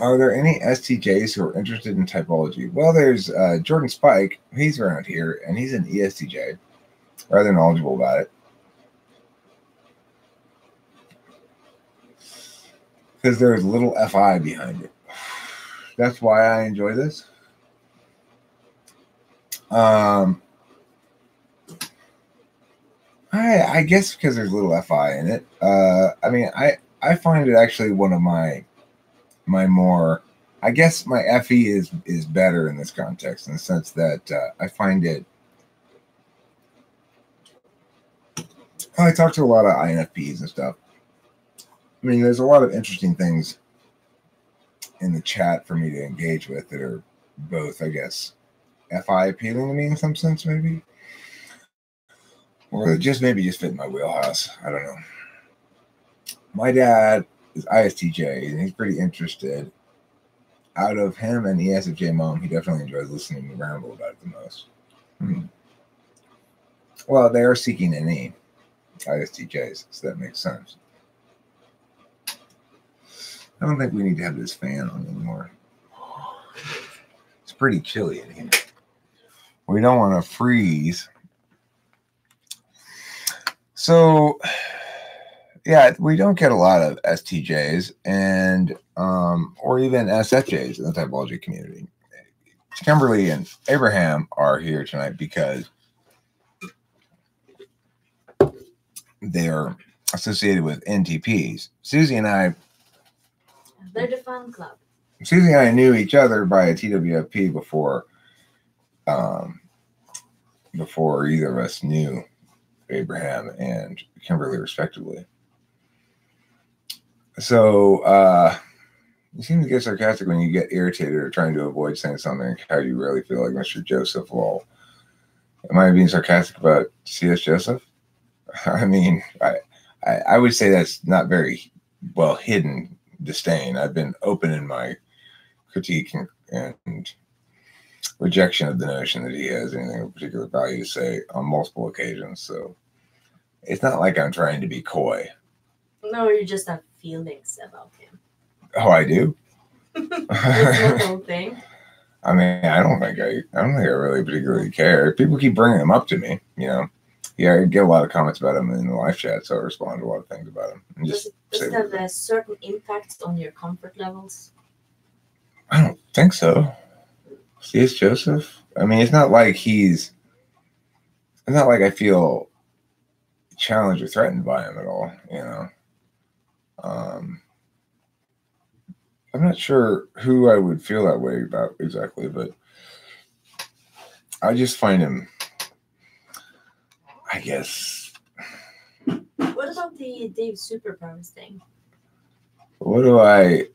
Are there any STJs who are interested in typology? Well, there's uh, Jordan Spike. He's around here, and he's an ESTJ, rather knowledgeable about it. Because there's little FI behind it. That's why I enjoy this. Um, I I guess because there's little FI in it. Uh, I mean, I I find it actually one of my my more. I guess my FE is is better in this context in the sense that uh, I find it. I talk to a lot of INFPs and stuff. I mean, there's a lot of interesting things in the chat for me to engage with that are both, I guess, FI appealing to me in some sense, maybe, or just maybe just fit in my wheelhouse. I don't know. My dad is ISTJ, and he's pretty interested. Out of him and the ESFJ mom, he definitely enjoys listening to ramble about it the most. Hmm. Well, they are seeking any ISTJs, so that makes sense. I don't think we need to have this fan on anymore. It's pretty chilly in here. We don't want to freeze. So, yeah, we don't get a lot of STJs and um, or even SFJs in the typology community. Kimberly and Abraham are here tonight because they're associated with NTPs. Susie and I They're the fun club. Susie and I knew each other by a TWFP before um, before either of us knew Abraham and Kimberly, respectively. So uh, you seem to get sarcastic when you get irritated or trying to avoid saying something. How do you really feel like Mr. Joseph? Well, am I being sarcastic about C.S. Joseph? I mean, I, I, I would say that's not very well hidden disdain. I've been open in my critique and, and rejection of the notion that he has anything of particular value to say on multiple occasions. So it's not like I'm trying to be coy. No, you just have feelings about him. Oh, I do. That's the whole thing. I mean, I don't think I, I don't think I really particularly care. People keep bringing him up to me, you know. Yeah, I get a lot of comments about him in the live chat, so I respond to a lot of things about him. And Does just it, does it have a certain impact on your comfort levels? I don't think so. See, it's Joseph. I mean, it's not like he's. It's not like I feel challenged or threatened by him at all. You know. Um, I'm not sure who I would feel that way about exactly, but I just find him. Guess. What about the Dave Superpowers thing? What do I?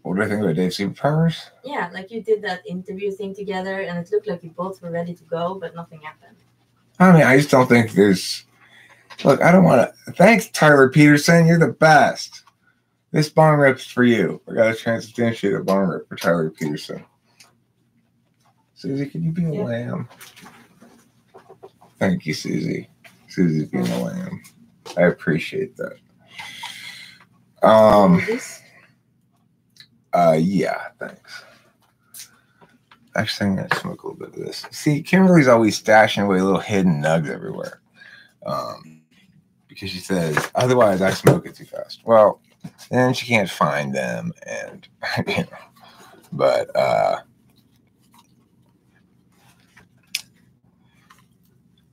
What do I think about Dave Superpowers? Yeah, like you did that interview thing together, and it looked like you both were ready to go, but nothing happened. I mean, I just don't think there's. Look, I don't want to. Thanks, Tyler Peterson. You're the best. This bong rip's for you. I got to transubstantiate a bong rip for Tyler Peterson. Susie, can you be a Yeah. lamb? Thank you, Susie. Susie's being a lamb. I appreciate that. Um. Uh, yeah, thanks. Actually, I'm gonna smoke a little bit of this. See, Kimberly's always stashing away little hidden nugs everywhere, um, because she says otherwise I smoke it too fast. Well, then she can't find them, and you know, but uh,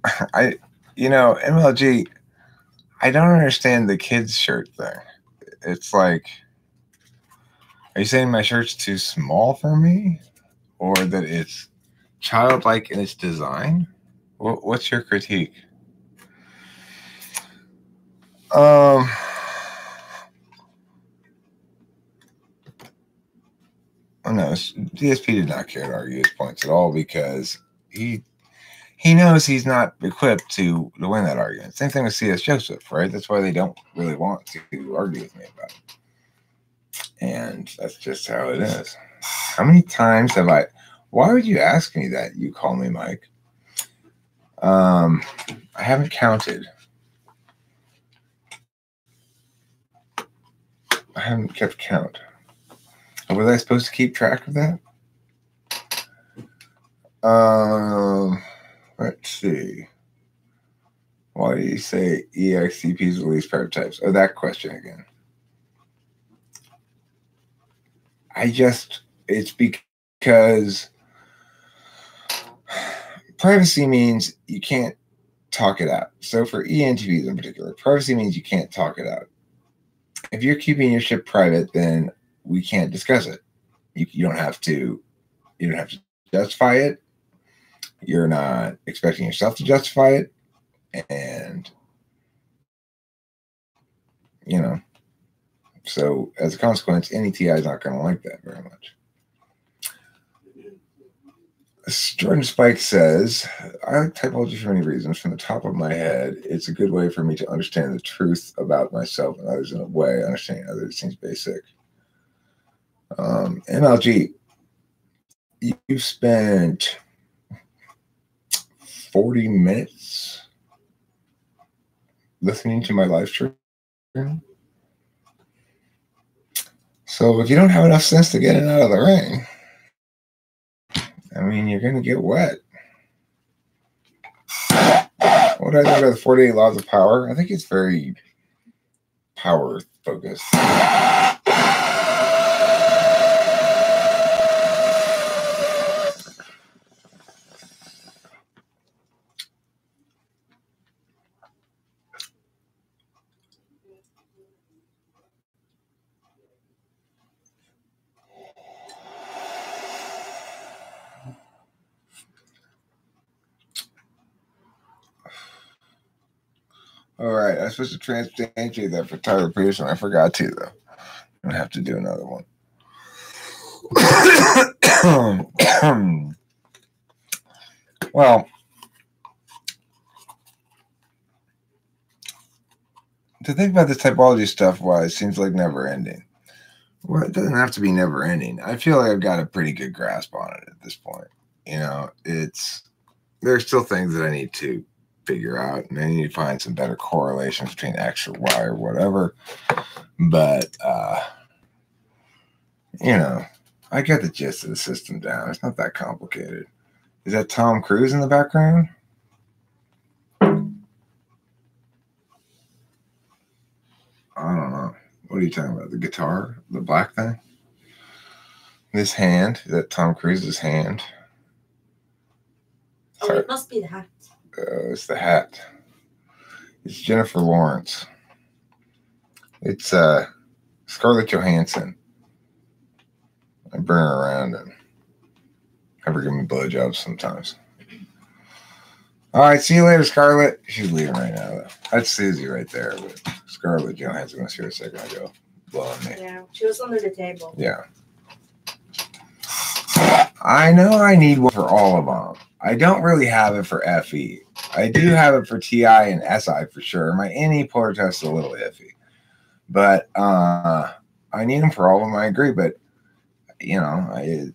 I, you know, MLG, I don't understand the kids shirt thing. It's like. Are you saying my shirt's too small for me, or that it's childlike in its design? What's your critique? Um. Oh no, DSP did not care to argue his points at all because he he knows he's not equipped to to win that argument. Same thing with CS Joseph, right? That's why they don't really want to argue with me about it and that's just how it is. How many times have I? Why would you ask me that? You call me Mike. Um, I haven't counted. I haven't kept count. Was I supposed to keep track of that? Um, let's see. Why do you say EXTPs release prototypes? Oh, that question again. I just it's because privacy means you can't talk it out. So for ENTPs in particular, privacy means you can't talk it out. If you're keeping your ship private, then we can't discuss it. You, you don't have to you don't have to justify it. You're not expecting yourself to justify it. And you know, so as a consequence, any TI is not going to like that very much. Jordan Spike says, I like typology for many reasons. From the top of my head, it's a good way for me to understand the truth about myself and others in a way. Understanding others seems basic. Um, MLG, you- you've spent 40 minutes listening to my live stream. So if you don't have enough sense to get it out of the rain, I mean, you're going to get wet. What do I think about the 48 laws of power? I think it's very power focused. Supposed to transubstantiate that for Tyler Peterson. I forgot to though. I'm gonna have to do another one. well, to think about this typology stuff wise seems like never ending. Well, it doesn't have to be never ending. I feel like I've got a pretty good grasp on it at this point. You know, it's there are still things that I need to figure out, and need to find some better correlations between X or Y or whatever. But uh, you know, I get the gist of the system down. It's not that complicated. Is that Tom Cruise in the background? I don't know. What are you talking about? The guitar? The black thing? This hand? Is that Tom Cruise's hand? Oh, Sorry. it must be the hat. Uh, it's the hat. It's Jennifer Lawrence. It's uh Scarlett Johansson. I bring her around and have her give me blowjobs sometimes. All right, see you later, Scarlett. She's leaving right now, though. That's Susie right there, but Scarlett Johansson was here a second ago, blowing me. Yeah, she was under the table. Yeah. I know I need one for all of them. I don't really have it for FE. I do have it for TI and SI for sure. My any polar test is a little iffy, but uh, I need them for all of them. I agree, but you know, I,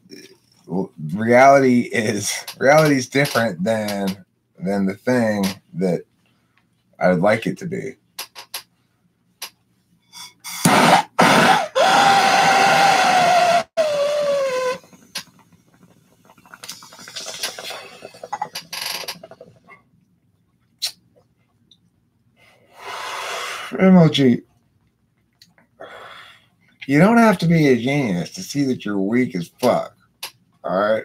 reality is reality is different than than the thing that I would like it to be. MLG. You don't have to be a genius to see that you're weak as fuck. All right.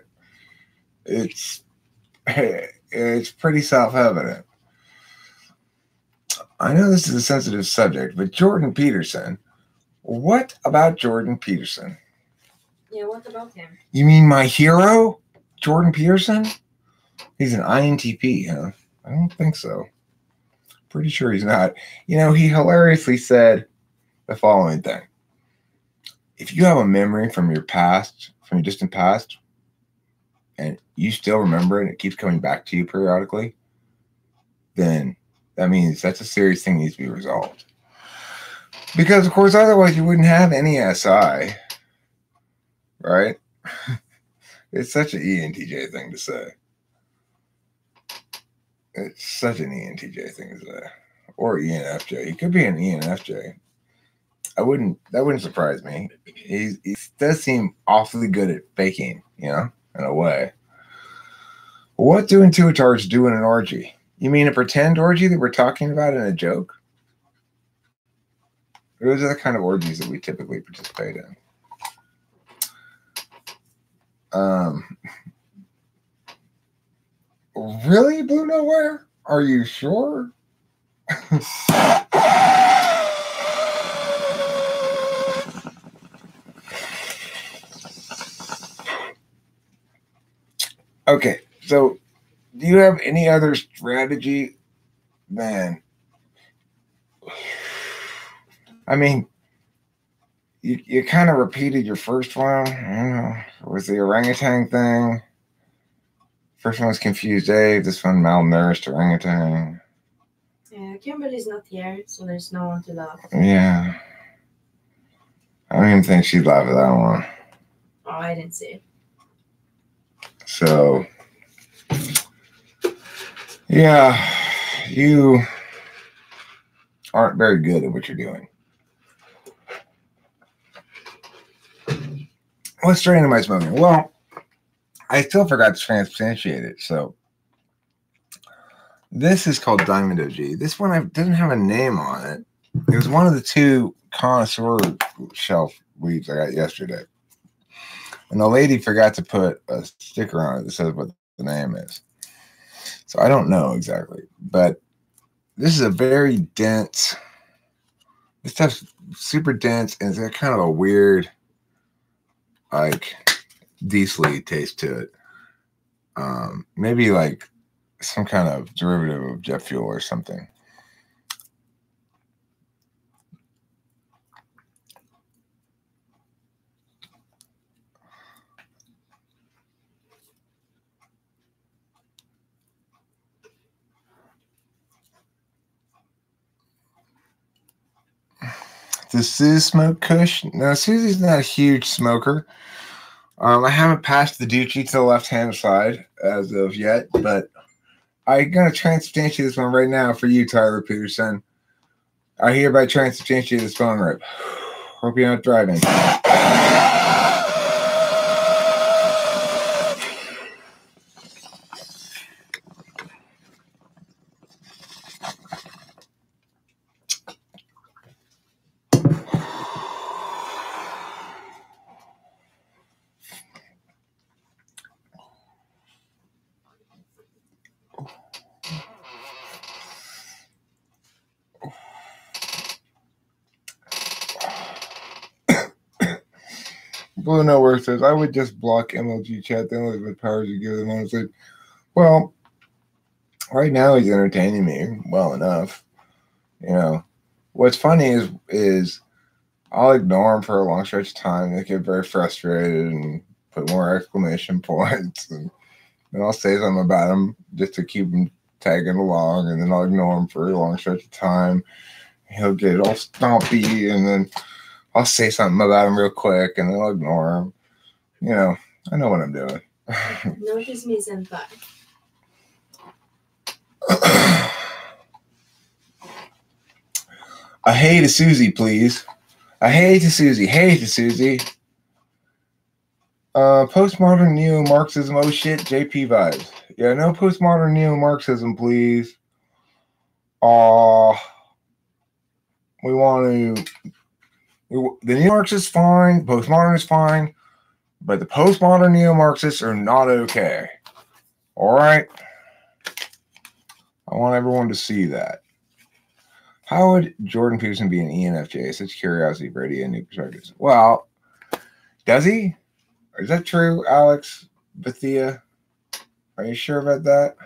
It's it's pretty self-evident. I know this is a sensitive subject, but Jordan Peterson, what about Jordan Peterson? Yeah, what about him? You mean my hero, Jordan Peterson? He's an INTP, huh? I don't think so. Pretty sure he's not. You know, he hilariously said the following thing If you have a memory from your past, from your distant past, and you still remember it and it keeps coming back to you periodically, then that means that's a serious thing that needs to be resolved. Because, of course, otherwise you wouldn't have any SI, right? it's such an ENTJ thing to say. It's such an ENTJ thing to say. Or ENFJ. He could be an ENFJ. I wouldn't, that wouldn't surprise me. He, he does seem awfully good at faking, you know, in a way. What do intuitards do in an orgy? You mean a pretend orgy that we're talking about in a joke? Those are the kind of orgies that we typically participate in. Um, really, Blue Nowhere? Are you sure? okay, so do you have any other strategy? Man, I mean, you, you kind of repeated your first one. Don't know. Was the orangutan thing? First one was confused Dave. This one malnourished orangutan. Yeah, Kimberly's not here, so there's no one to love. Yeah. I don't even think she'd laugh at that one. Oh, I didn't see it. So, yeah, you aren't very good at what you're doing. What strain am I smoking? Well, I still forgot to transubstantiate it. So, this is called Diamond OG. This one I doesn't have a name on it. It was one of the two connoisseur shelf weeds I got yesterday. And the lady forgot to put a sticker on it that says what the name is. So I don't know exactly, but this is a very dense. This stuff's super dense and it's got kind of a weird, like, decently taste to it. Um, maybe like some kind of derivative of jet fuel or something. Does Suze smoke Kush? No, Susie's not a huge smoker. Um, I haven't passed the Dutchie to the left hand side as of yet, but I'm gonna transubstantiate this one right now for you, Tyler Peterson. I hereby transubstantiate this phone rip. Hope you're not driving. Nowhere says, I would just block MLG chat, then Elizabeth Powers would give them one. It's like, well, right now he's entertaining me well enough. You know, what's funny is is I'll ignore him for a long stretch of time. They get very frustrated and put more exclamation points, and then I'll say something about him just to keep him tagging along, and then I'll ignore him for a long stretch of time. He'll get all stompy, and then I'll say something about him real quick, and then I'll ignore him. You know, I know what I'm doing. Notice me, senpai. A hey to Susie, please. I hate to Susie. Hate to Susie. Uh, postmodern neo Marxism. Oh shit, JP vibes. Yeah, no postmodern neo Marxism, please. Uh, we want to. We, the neo Marxists fine. Postmodern is fine, but the postmodern neo Marxists are not okay. All right. I want everyone to see that. How would Jordan Peterson be an ENFJ? Such curiosity, Brady, and new perspectives. Well, does he? Is that true, Alex Bethia? Are you sure about that?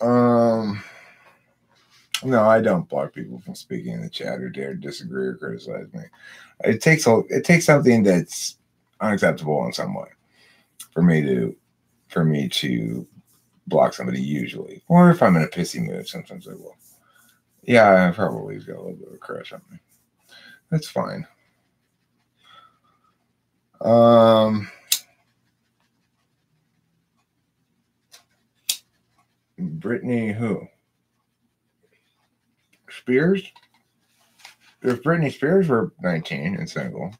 Um. No, I don't block people from speaking in the chat or dare disagree or criticize me. It takes a it takes something that's unacceptable in some way for me to for me to block somebody usually. Or if I'm in a pissy mood, sometimes I will. Yeah, I probably got a little bit of a crush on me. That's fine. Um Britney who? Spears? If Britney Spears were 19 and single,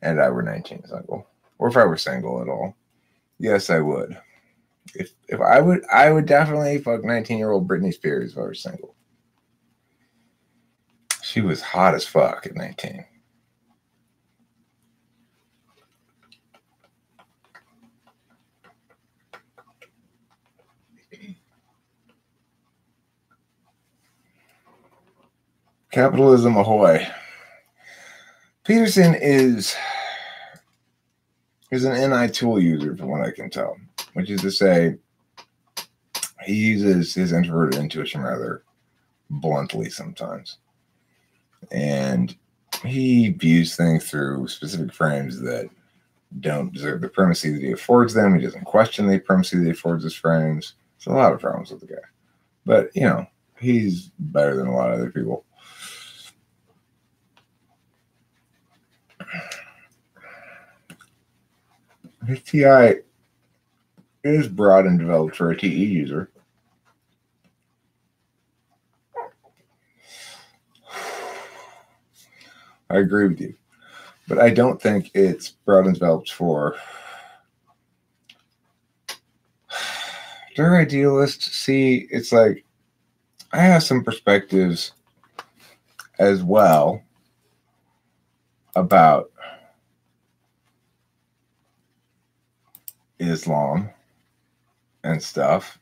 and I were 19 and single, or if I were single at all, yes, I would. If if I would, I would definitely fuck 19 year old Britney Spears if I were single. She was hot as fuck at 19. Capitalism ahoy. Peterson is is an NI tool user, from what I can tell, which is to say, he uses his introverted intuition rather bluntly sometimes, and he views things through specific frames that don't deserve the primacy that he affords them. He doesn't question the primacy that he affords his frames. There's a lot of problems with the guy, but you know he's better than a lot of other people. His TI is broad and developed for a TE user. I agree with you, but I don't think it's broad and developed for. They're idealists. See, it's like I have some perspectives as well about Islam and stuff.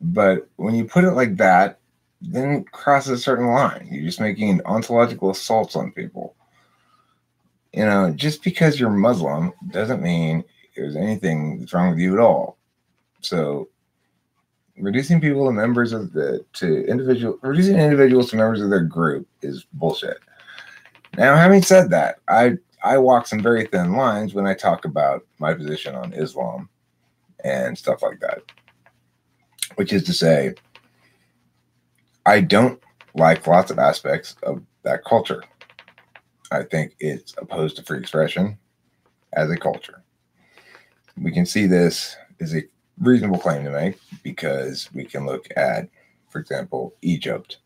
But when you put it like that, then it crosses a certain line. You're just making ontological assaults on people. You know, just because you're Muslim doesn't mean there's anything that's wrong with you at all. So reducing people to members of the to individual reducing individuals to members of their group is bullshit. Now, having said that, I I walk some very thin lines when I talk about my position on Islam and stuff like that. Which is to say, I don't like lots of aspects of that culture. I think it's opposed to free expression as a culture. We can see this is a reasonable claim to make because we can look at, for example, Egypt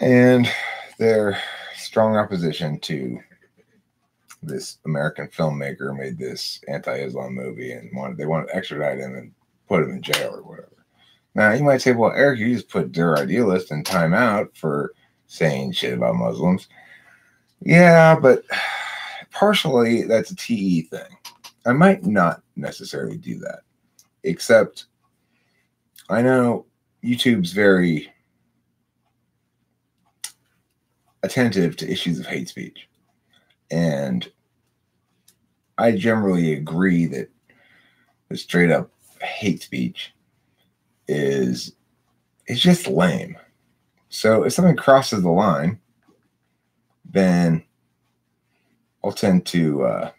and their strong opposition to this American filmmaker made this anti-Islam movie and wanted they wanted to extradite him and put him in jail or whatever. Now you might say, well, Eric, you just put their idealist in timeout for saying shit about Muslims. Yeah, but partially that's a TE thing. I might not necessarily do that, except I know YouTube's very attentive to issues of hate speech. And I generally agree that the straight up hate speech is it's just lame. So if something crosses the line, then I'll tend to uh,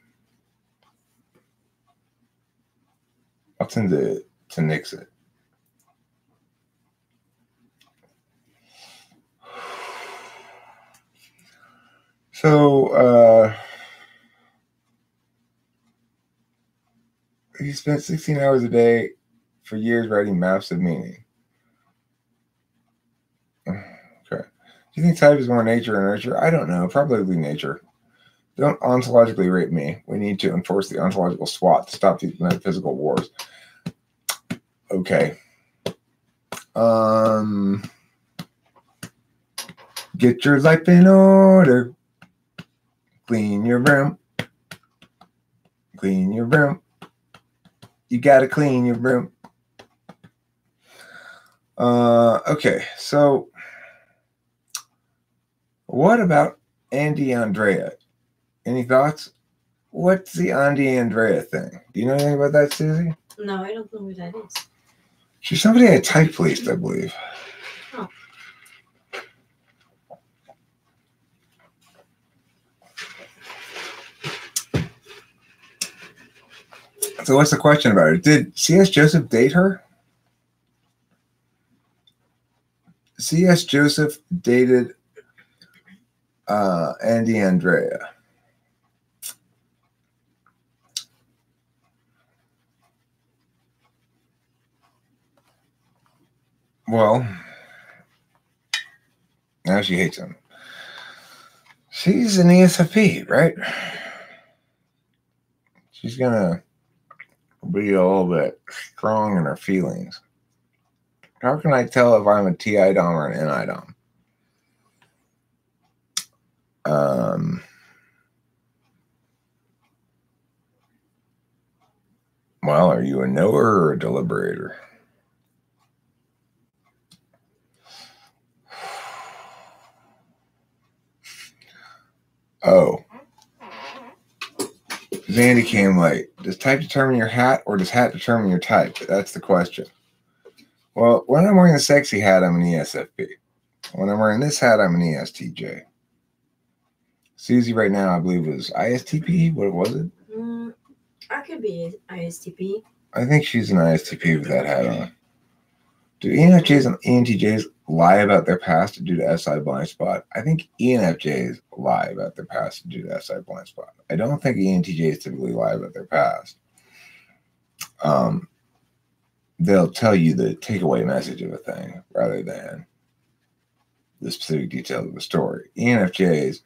I'll tend to to nix it. So uh he spent 16 hours a day for years writing maps of meaning. Okay. Do you think type is more nature or nurture? I don't know. Probably nature. Don't ontologically rape me. We need to enforce the ontological SWAT to stop these metaphysical wars. Okay. Um get your life in order. Clean your room. Clean your room. You gotta clean your room. Uh, okay, so what about Andy Andrea? Any thoughts? What's the Andy Andrea thing? Do you know anything about that, Susie? No, I don't know who that is. She's somebody I type policed, I believe. So what's the question about her? Did C.S. Joseph date her? C.S. Joseph dated uh, Andy Andrea. Well, now she hates him. She's an ESFP, right? She's gonna be a little bit strong in her feelings. How can I tell if I'm a TI DOM or an NI DOM? Um, well, are you a knower or a deliberator? Oh. Zandy came late. Does type determine your hat or does hat determine your type? That's the question. Well, when I'm wearing the sexy hat, I'm an ESFP. When I'm wearing this hat, I'm an ESTJ. Susie right now, I believe, was ISTP. What was it? Mm, I could be ISTP. I think she's an ISTP with that hat on. Do ENFJs and ENTJs lie about their past due to SI blind spot? I think ENFJs lie about their past due to SI blind spot. I don't think ENTJs typically lie about their past. Um, they'll tell you the takeaway message of a thing rather than the specific details of the story. ENFJs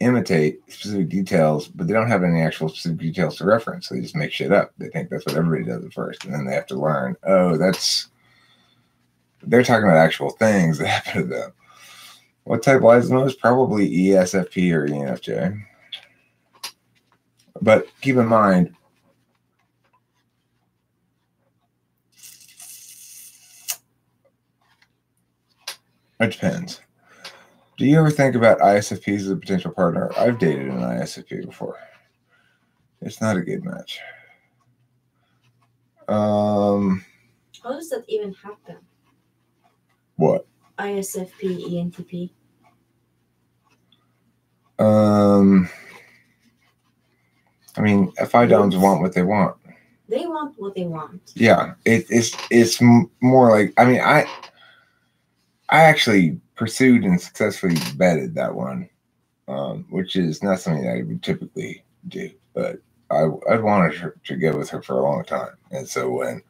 imitate specific details, but they don't have any actual specific details to reference. So they just make shit up. They think that's what everybody does at first, and then they have to learn. Oh, that's they're talking about actual things that happen to them. What type lies the most? Probably ESFP or ENFJ. But keep in mind, it depends. Do you ever think about ISFPs as a potential partner? I've dated an ISFP before. It's not a good match. Um, How does that even happen? What? ISFP, ENTP. Um, I mean, FI doms want what they want. They want what they want. Yeah, it, it's it's more like I mean I I actually pursued and successfully vetted that one, um, which is not something that I would typically do, but I I'd wanted her to get with her for a long time, and so when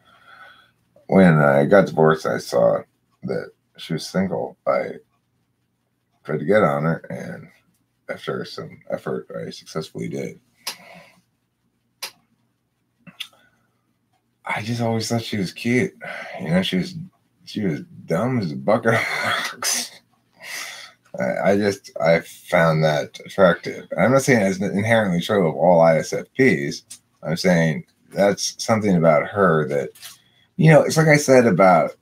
when I got divorced, I saw that she was single. I tried to get on her, and after some effort, I successfully did. I just always thought she was cute. You know, she was she was dumb as a bucket of rocks. I, I just I found that attractive. I'm not saying it's inherently true of all ISFPs. I'm saying that's something about her that you know, it's like I said about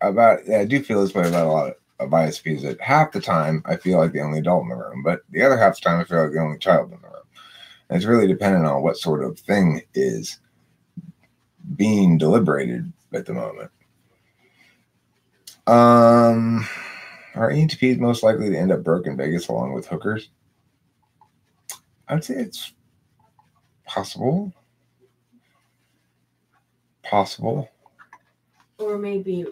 about yeah, I do feel this way about a lot of, ISPs that half the time I feel like the only adult in the room, but the other half the time I feel like the only child in the room. And it's really dependent on what sort of thing is being deliberated at the moment. Um, are ENTPs most likely to end up broke in Vegas along with hookers? I'd say it's possible. Possible. Or maybe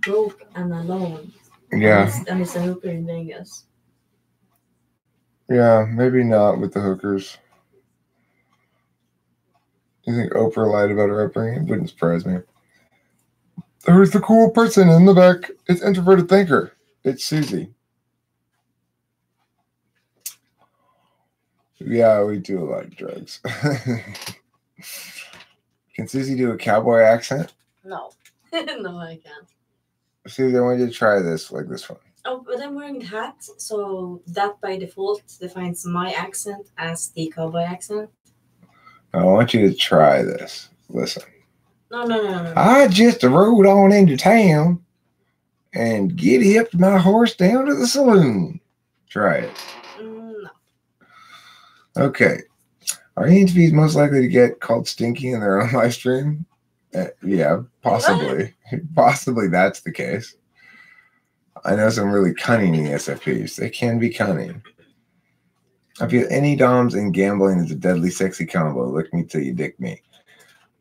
broke and alone. Yeah. And it's a hooker in Vegas. Yeah, maybe not with the hookers. You think Oprah lied about her upbringing? It wouldn't surprise me. Who's the cool person in the back? It's introverted thinker. It's Susie. Yeah, we do a lot of drugs. Can Susie do a cowboy accent? No. no, I can't. Susie, I want you to try this like this one. Oh, but I'm wearing a hat, so that by default defines my accent as the cowboy accent. I want you to try this. Listen. No, no, no, no. I just rode on into town and giddy up my horse down to the saloon. Try it. Mm, no. Okay. Are ENTPs most likely to get called stinky in their own live stream? Uh, yeah, possibly. possibly that's the case. I know some really cunning ESFPs. They can be cunning. I feel any DOMs and gambling is a deadly sexy combo. Lick me till you dick me.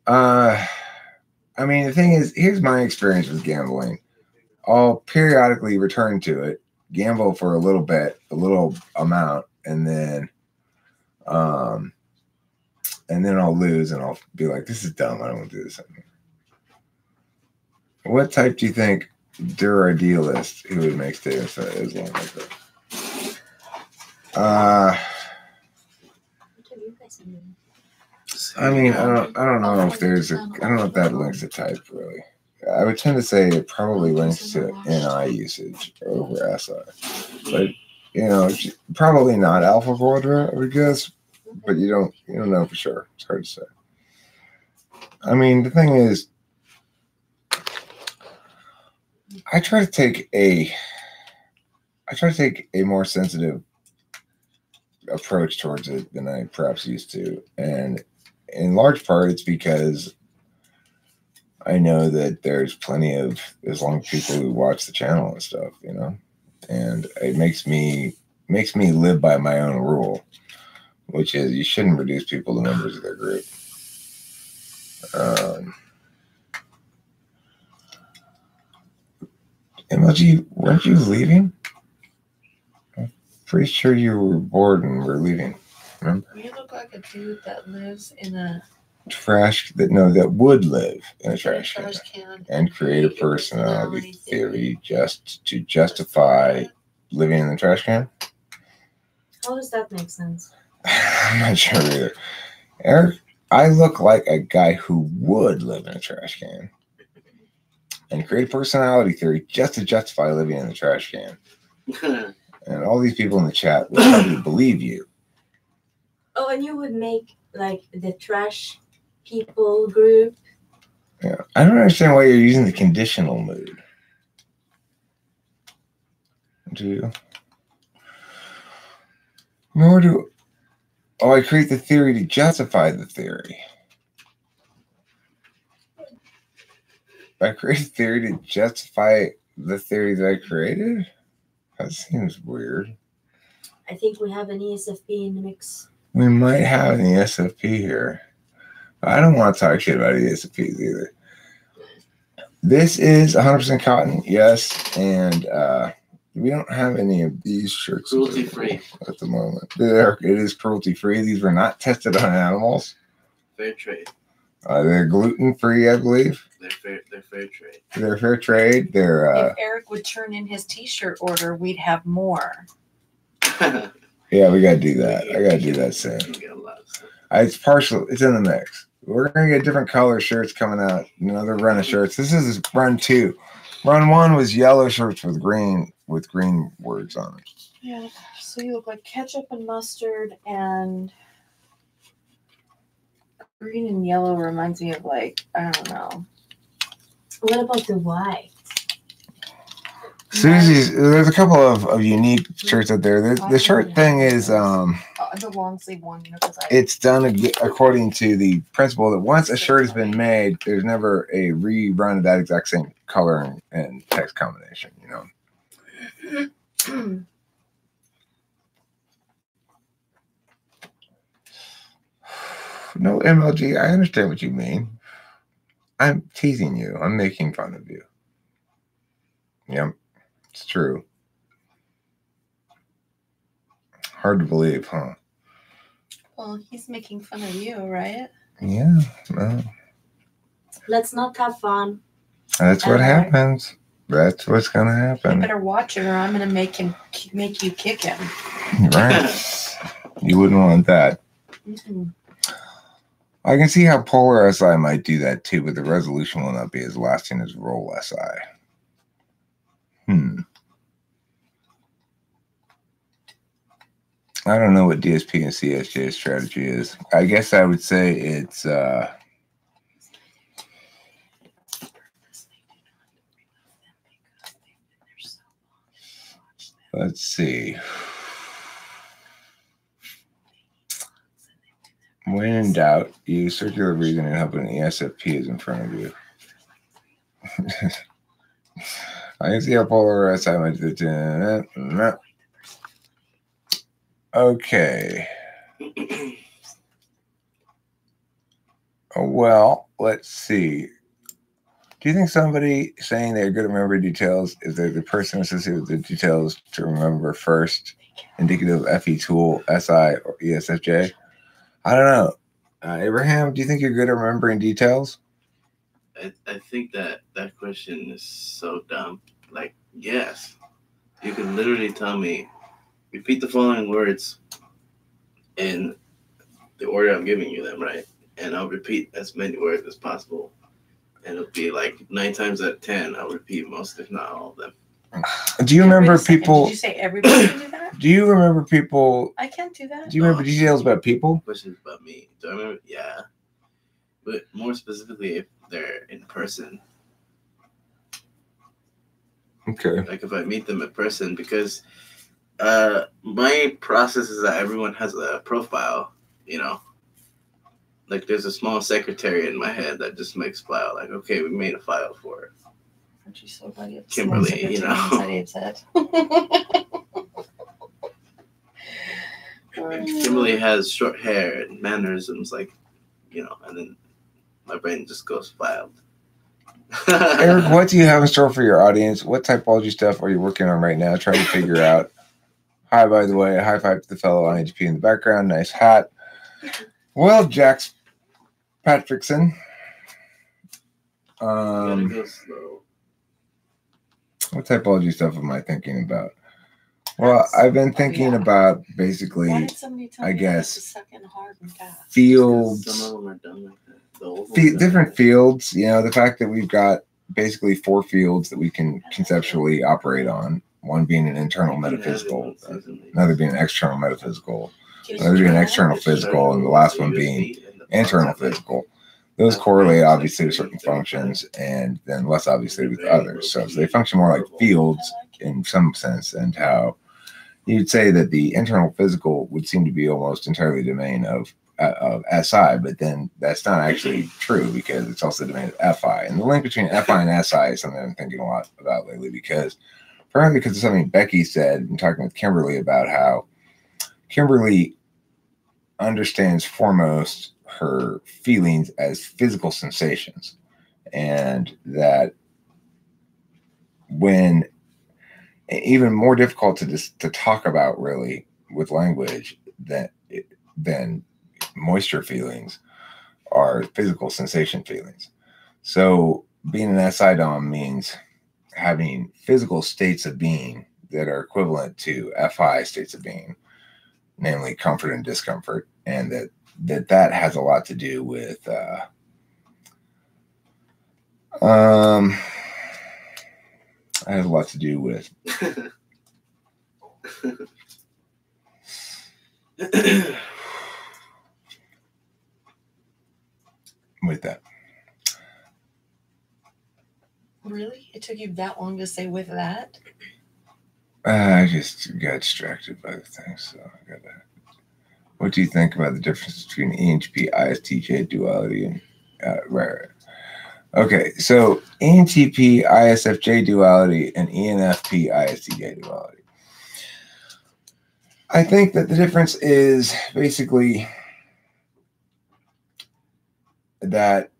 Uh, I mean, the thing is, here's my experience with gambling. I'll periodically return to it, gamble for a little bit, a little amount, and then, um, and then I'll lose, and I'll be like, "This is dumb. I don't want to do this anymore." What type do you think they're idealist who would make statements that Islam like that? Uh? I mean, I don't, I don't know if there's a, I don't know if that links to type really. I would tend to say it probably links to NI usage over SI, but you know, probably not alpha quadrant, I would guess, but you don't, you don't know for sure. It's hard to say. I mean, the thing is, I try to take a, I try to take a more sensitive approach towards it than I perhaps used to, and in large part, it's because I know that there's plenty of as Islamic people who watch the channel and stuff, you know, and it makes me makes me live by my own rule, which is you shouldn't reduce people to members of their group. Um, MLG, weren't you leaving? I'm pretty sure you were bored and were leaving. Remember? You look like a dude that lives in a trash that no that would live in a trash can trash can. and create a personality theory just to justify living in the trash can. How does that make sense? I'm not sure either. Eric, I look like a guy who would live in a trash can and create a personality theory just to justify living in the trash can. And all these people in the chat would probably believe you. Oh, and you would make like the trash people group. Yeah. I don't understand why you're using the conditional mood. Do you? Nor do oh I create the theory to justify the theory. I create a theory to justify the theory that I created? That seems weird. I think we have an ESFP in the mix. We might have an ESFP here. I don't want to talk shit about ESFPs either. This is 100% cotton, yes, and uh, we don't have any of these shirts cruelty free at the moment. They're, it is cruelty free. These were not tested on animals. Fair trade. Uh, they're gluten free, I believe. They're fair. They're fair trade. They're fair trade. They're uh, if Eric would turn in his T-shirt order, we'd have more. yeah, we gotta do that. I gotta do that soon. You get a lot of stuff. Uh, It's partial. It's in the mix. We're gonna get different color shirts coming out. Another run of shirts. This is run two. Run one was yellow shirts with green with green words on it. Yeah. So you look like ketchup and mustard and green and yellow reminds me of like I don't know. What about the white? Susie's. There's a couple of, of unique shirts out there. The, the shirt thing is um Uh, the long sleeve one, you know, because I it's done according to the principle that once a shirt has been made, there's never a rerun of that exact same color and, and text combination. You know. No MLG. I understand what you mean. I'm teasing you. I'm making fun of you. Yep, it's true. Hard to believe, huh? well, he's making fun of you, right? Yeah, well, Let's not have fun. that's what happens. That's what's gonna You happen, better watch it, or I'm gonna make him make you kick him. right? You wouldn't want that. Mm-mm. I can see how Polar SI might do that too, but the resolution will not be as lasting as Roll SI. Hmm. I don't know what DSP and CSJ strategy is. I guess I would say it's uh let's see. When in doubt, use circular and help an ESFP is in front of you. I can see how polar SI might do it. Okay. Well, let's see. Do you think somebody saying they're good at remembering details is the person associated with the details to remember first, indicative FE tool, SI, or ESFJ? I don't know. Uh, Abraham, do you think you're good at remembering details? I, I think that that question is so dumb. Like, yes, you can literally tell me, repeat the following words in the order I'm giving you them, right? And I'll repeat as many words as possible. And it'll be like nine times out of ten, I'll repeat most, if not all of them. Do you remember second, people? Did you say everybody can do that? Do you remember people? I can't do that. Do you remember details about people? Questions about me. Do I remember? Yeah. But more specifically, if they're in person, Okay. like if I meet them in person, because uh, my process is that everyone has a profile, you know. Like there's a small secretary in my head that just makes file. Like, okay, we made a file for it. Aren't you so glad you Kimberly, small you know. inside your Kimberly has short hair and mannerisms, like, you know, and then my brain just goes wild. Eric, what do you have in store for your audience? What typology stuff are you working on right now? Trying to figure out. Hi, by the way, high five to the fellow IHP in the background. Nice hat. Well, Jax Patrickson. You gotta Um, go slow. What typology stuff am I thinking about? Well, I've been thinking yeah. about Why basically did somebody tell I guess, to suck in hard and fast? fields. Some of them are done like that. The old ones fe- different fields. You know, the fact that we've got basically four fields that we can conceptually operate on. One being an internal You can have it metaphysical, another being an external metaphysical, another being an external physical, and the last one being internal physical. Those correlate obviously with certain functions, and then less obviously with others. So, so they function more like fields in some sense, and how you'd say that the internal physical would seem to be almost entirely domain of of SI, but then that's not actually true because it's also the domain of FI. And the link between FI and SI is something I'm thinking a lot about lately because, primarily because of something Becky said and talking with Kimberly about how Kimberly understands foremost her feelings as physical sensations, and that when even more difficult to just to talk about really with language than than moisture feelings are physical sensation feelings. So being an SI DOM means having physical states of being that are equivalent to FI states of being, namely comfort and discomfort, and that that that has a lot to do with uh, um has a lot to do with with that. Really? It took you that long to say with that? Uh, I just got distracted by the thing, so I got that. What do you think about the difference between ENTP ISTJ duality and uh? Okay, so ENTP ISFJ duality and ENFP ISTJ duality. I think that the difference is basically that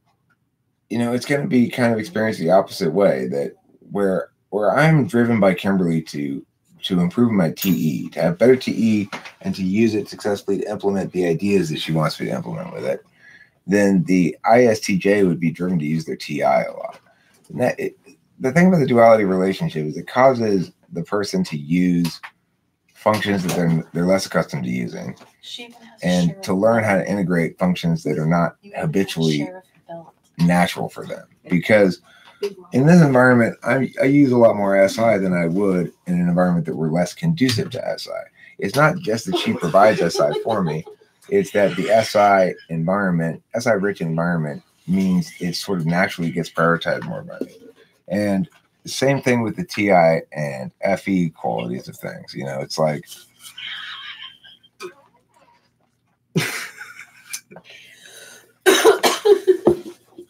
you know it's going to be kind of experienced the opposite way that where where I'm driven by Kimberly to to improve my TE, to have better TE, and to use it successfully to implement the ideas that she wants me to implement with it, then the ISTJ would be driven to use their TI a lot. And that it, the thing about the duality relationship is it causes the person to use functions that they're they're less accustomed to using, She even has a and sheriff to learn how to integrate functions that are not You even have a habitually natural for them. Because. In this environment, I, I use a lot more SI than I would in an environment that were less conducive to SI. It's not just that she provides SI for me, it's that the SI environment, SI rich environment, means it sort of naturally gets prioritized more by me. And the same thing with the TI and FE qualities of things. You know, it's like,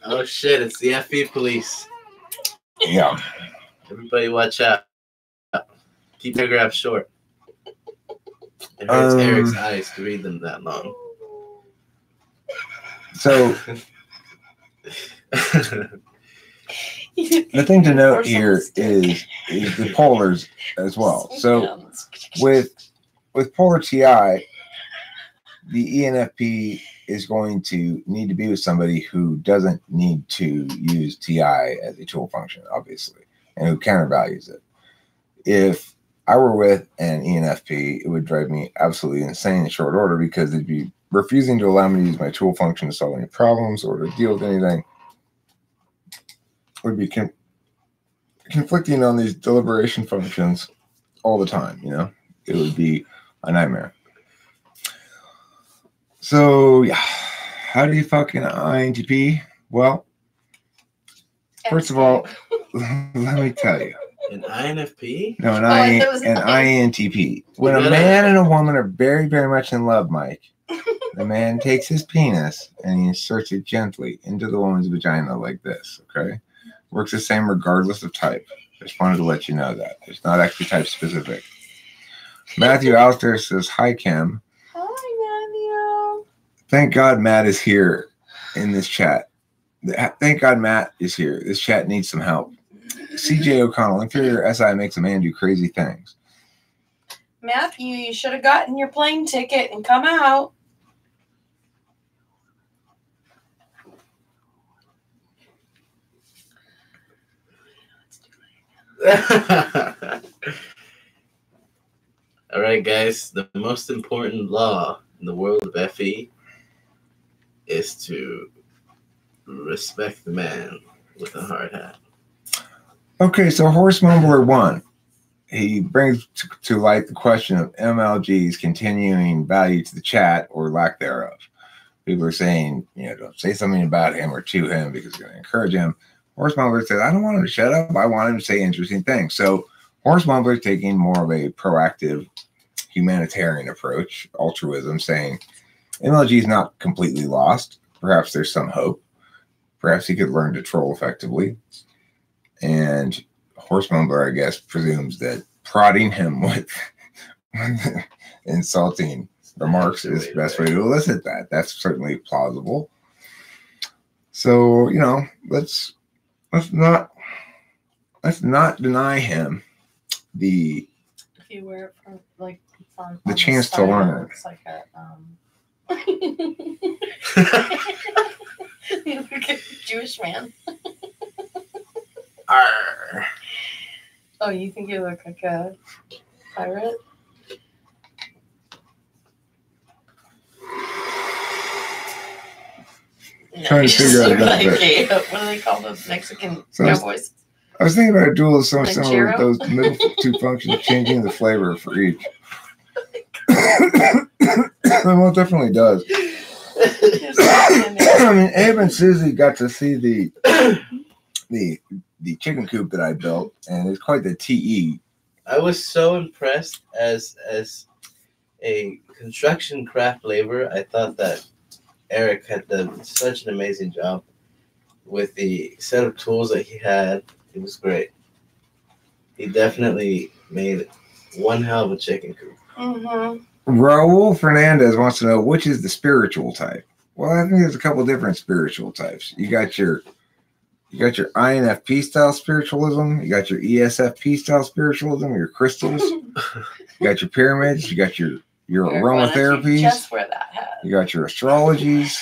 Oh shit! It's the FE police. Yeah, Everybody, watch out! Keep paragraphs short. It hurts Um, Eric's eyes to read them that long. so the thing to note here is is the polars as well. So with with polar TI, the ENFP is going to need to be with somebody who doesn't need to use TI as a tool function, obviously, and who countervalues it. If I were with an ENFP, it would drive me absolutely insane in short order because they'd be refusing to allow me to use my tool function to solve any problems or to deal with anything. Would be con- conflicting on these deliberation functions all the time, you know? It would be a nightmare. So yeah, how do you fucking INTP? Well, first of all, let me tell you. An INFP? No, an, Oh, I I, thought it was an INTP. When a man and a woman are very, very much in love, Mike, the man takes his penis and he inserts it gently into the woman's vagina like this. Okay, works the same regardless of type. Just wanted to let you know that it's not actually type specific. Matthew Alistair says, "Hi, Kim. Hi, Matthew. Thank God Matt is here in this chat. Thank God Matt is here. This chat needs some help. CJ O'Connell, inferior SI makes a man do crazy things. Matthew, you should have gotten your plane ticket and come out. All right, guys. The most important law in the world of FE is to respect the man with a hard hat. Okay, so Horse Mumbler one, he brings to, light the question of MLG's continuing value to the chat or lack thereof. People are saying, you know, don't say something about him or to him because it's going to encourage him. Horse Mumbler says, I don't want him to shut up. I want him to say interesting things. So Horse Mumbler is taking more of a proactive humanitarian approach, altruism, saying MLG is not completely lost. Perhaps there's some hope. Perhaps he could learn to troll effectively. And Horse Mumbler, I guess, presumes that prodding him with insulting remarks is the best way to elicit that. That's certainly plausible. So you know, let's let's not let's not deny him the If you wear it for like on, The on chance to learn. it looks like a um. You look like Jewish man. Arr. Oh, you think you look like a pirate? Trying to figure out that like a- what do they call those Mexican So cowboys? I was thinking about a duel is so Like similar with those middle two functions changing the flavor for each. Oh well, it definitely does. I mean, Abe and Susie got to see the the the chicken coop that I built, and it's quite the E. TE. I was so impressed as as a construction craft labor. I thought that Eric had done such an amazing job with the set of tools that he had. It was great. He definitely made one hell of a chicken coop. Mm-hmm. Raul Fernandez wants to know which is the spiritual type. Well, I think there's a couple different spiritual types. You got your you got your INFP style spiritualism, you got your E ESFP style spiritualism, your crystals, you got your pyramids, you got your your aromatherapies, Just wear that hat. you got your astrologies,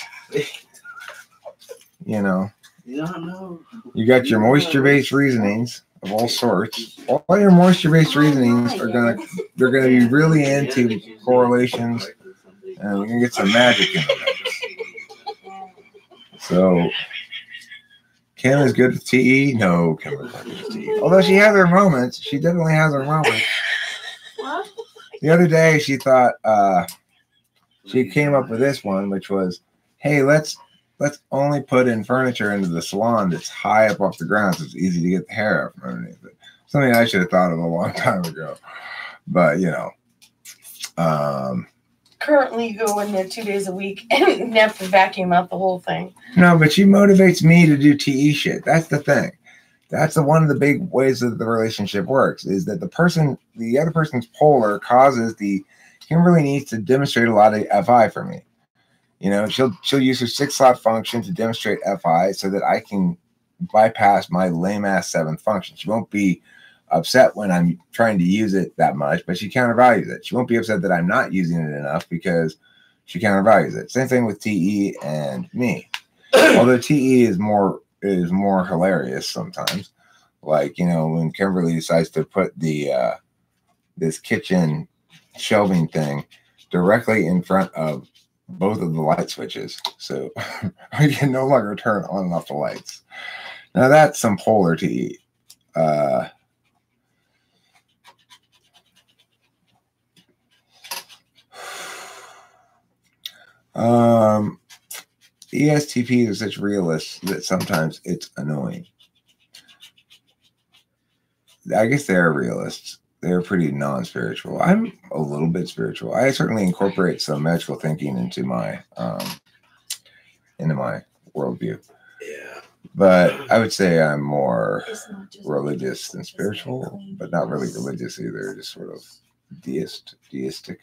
you know, You don't know. you got your moisture-based reasonings of all sorts. All your moisture-based reasonings are gonna they're gonna be really into correlations and we're gonna get some magic in them. So Kim is good with TE. No, Kim is not good with TE. Although she has her moments, she definitely has her moments. What? The other day she thought uh she came up with this one, which was, hey, let's let's only put in furniture into the salon that's high up off the ground so it's easy to get the hair out from underneath it. Something I should have thought of a long time ago. But you know. Um Currently, you go in there two days a week and have to vacuum out the whole thing. No, but she motivates me to do TE shit. That's the thing. That's the one of the big ways that the relationship works is that the person, the other person's polar causes the Kimberly needs to demonstrate a lot of FI for me. You know, she'll she'll use her six slot function to demonstrate FI so that I can bypass my lame ass seventh function. She won't be upset when I'm trying to use it that much, but she countervalues it. She won't be upset that I'm not using it enough because she countervalues it. Same thing with TE and me. Although TE is more is more hilarious sometimes. Like, you know, when Kimberly decides to put the uh this kitchen shelving thing directly in front of both of the light switches. So I can no longer turn on and off the lights. Now that's some polar TE. Uh Um, ESTPs are such realists that sometimes it's annoying. I guess they're realists. They're pretty non-spiritual. I'm a little bit spiritual. I certainly incorporate some magical thinking into my um into my worldview. Yeah. But I would say I'm more It's not just religious than spiritual, but not really religious either. Just sort of deist, deistic.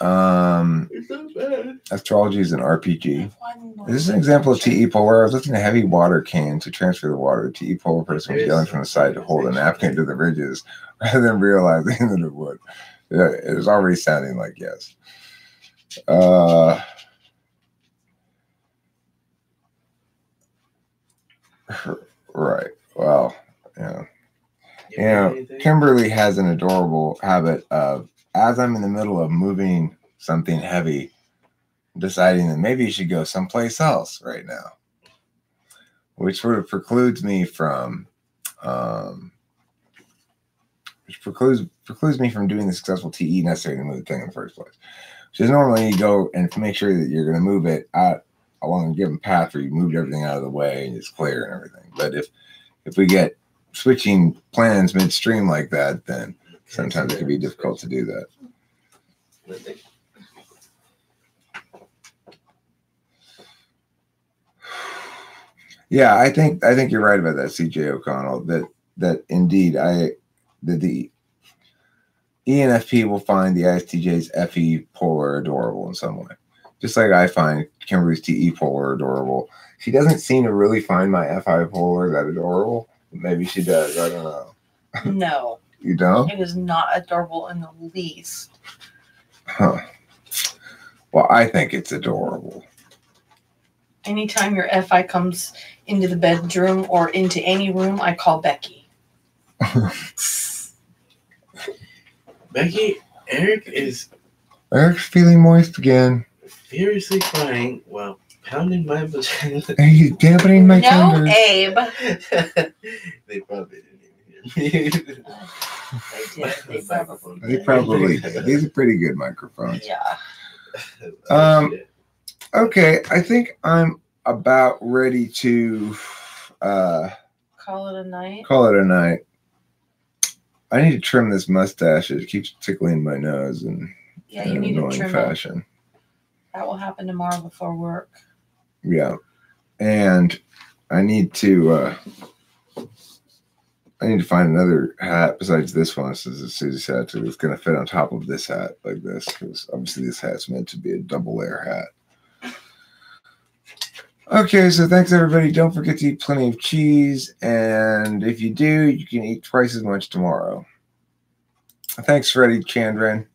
Um, It's astrology is an RPG. This is an example of TE polar. I was lifting a heavy water can to transfer the water. The TE polar person was yelling from the side to hold a napkin to the ridges rather than realizing that it would. Yeah, it was already sounding like yes. Uh, right. Well, yeah. You Yeah, got anything? Kimberly has an adorable habit of, as I'm in the middle of moving something heavy, deciding that maybe you should go someplace else right now, which sort of precludes me from, um, which precludes precludes me from doing the successful TE necessary to move the thing in the first place. Which is normally you go and make sure that you're going to move it out along a given path where you moved everything out of the way and it's clear and everything. But if if we get switching plans midstream like that, then sometimes it can be difficult to do that. Yeah, I think I think you're right about that, CJ O'Connell. That that indeed I that the ENFP will find the ISTJ's FE polar adorable in some way. Just like I find Kimberly's TE polar adorable. She doesn't seem to really find my FI polar that adorable. Maybe she does. I don't know. No, You don't? it is not adorable in the least. Huh. Well, I think it's adorable. Anytime your FI comes into the bedroom or into any room, I call Becky. Becky, Eric is Eric's feeling moist again. furiously crying while pounding my vagina. Are you dampening my no, thunder? Abe. they probably didn't even hear me. They did. They probably They probably did. These are pretty good microphones. Yeah. Um, Okay, I think I'm about ready to uh, Call it a night. call it a night. I need to trim this mustache. It keeps tickling my nose in Yeah, an you need to annoying trim it. fashion. That will happen tomorrow before work. Yeah, and I need to. Uh, I need to find another hat besides this one. This is a Susie's hat too. It's going to fit on top of this hat like this because obviously this hat's meant to be a double layer hat. Okay, so thanks everybody. Don't forget to eat plenty of cheese, and if you do, you can eat twice as much tomorrow. Thanks, Freddie Chandran.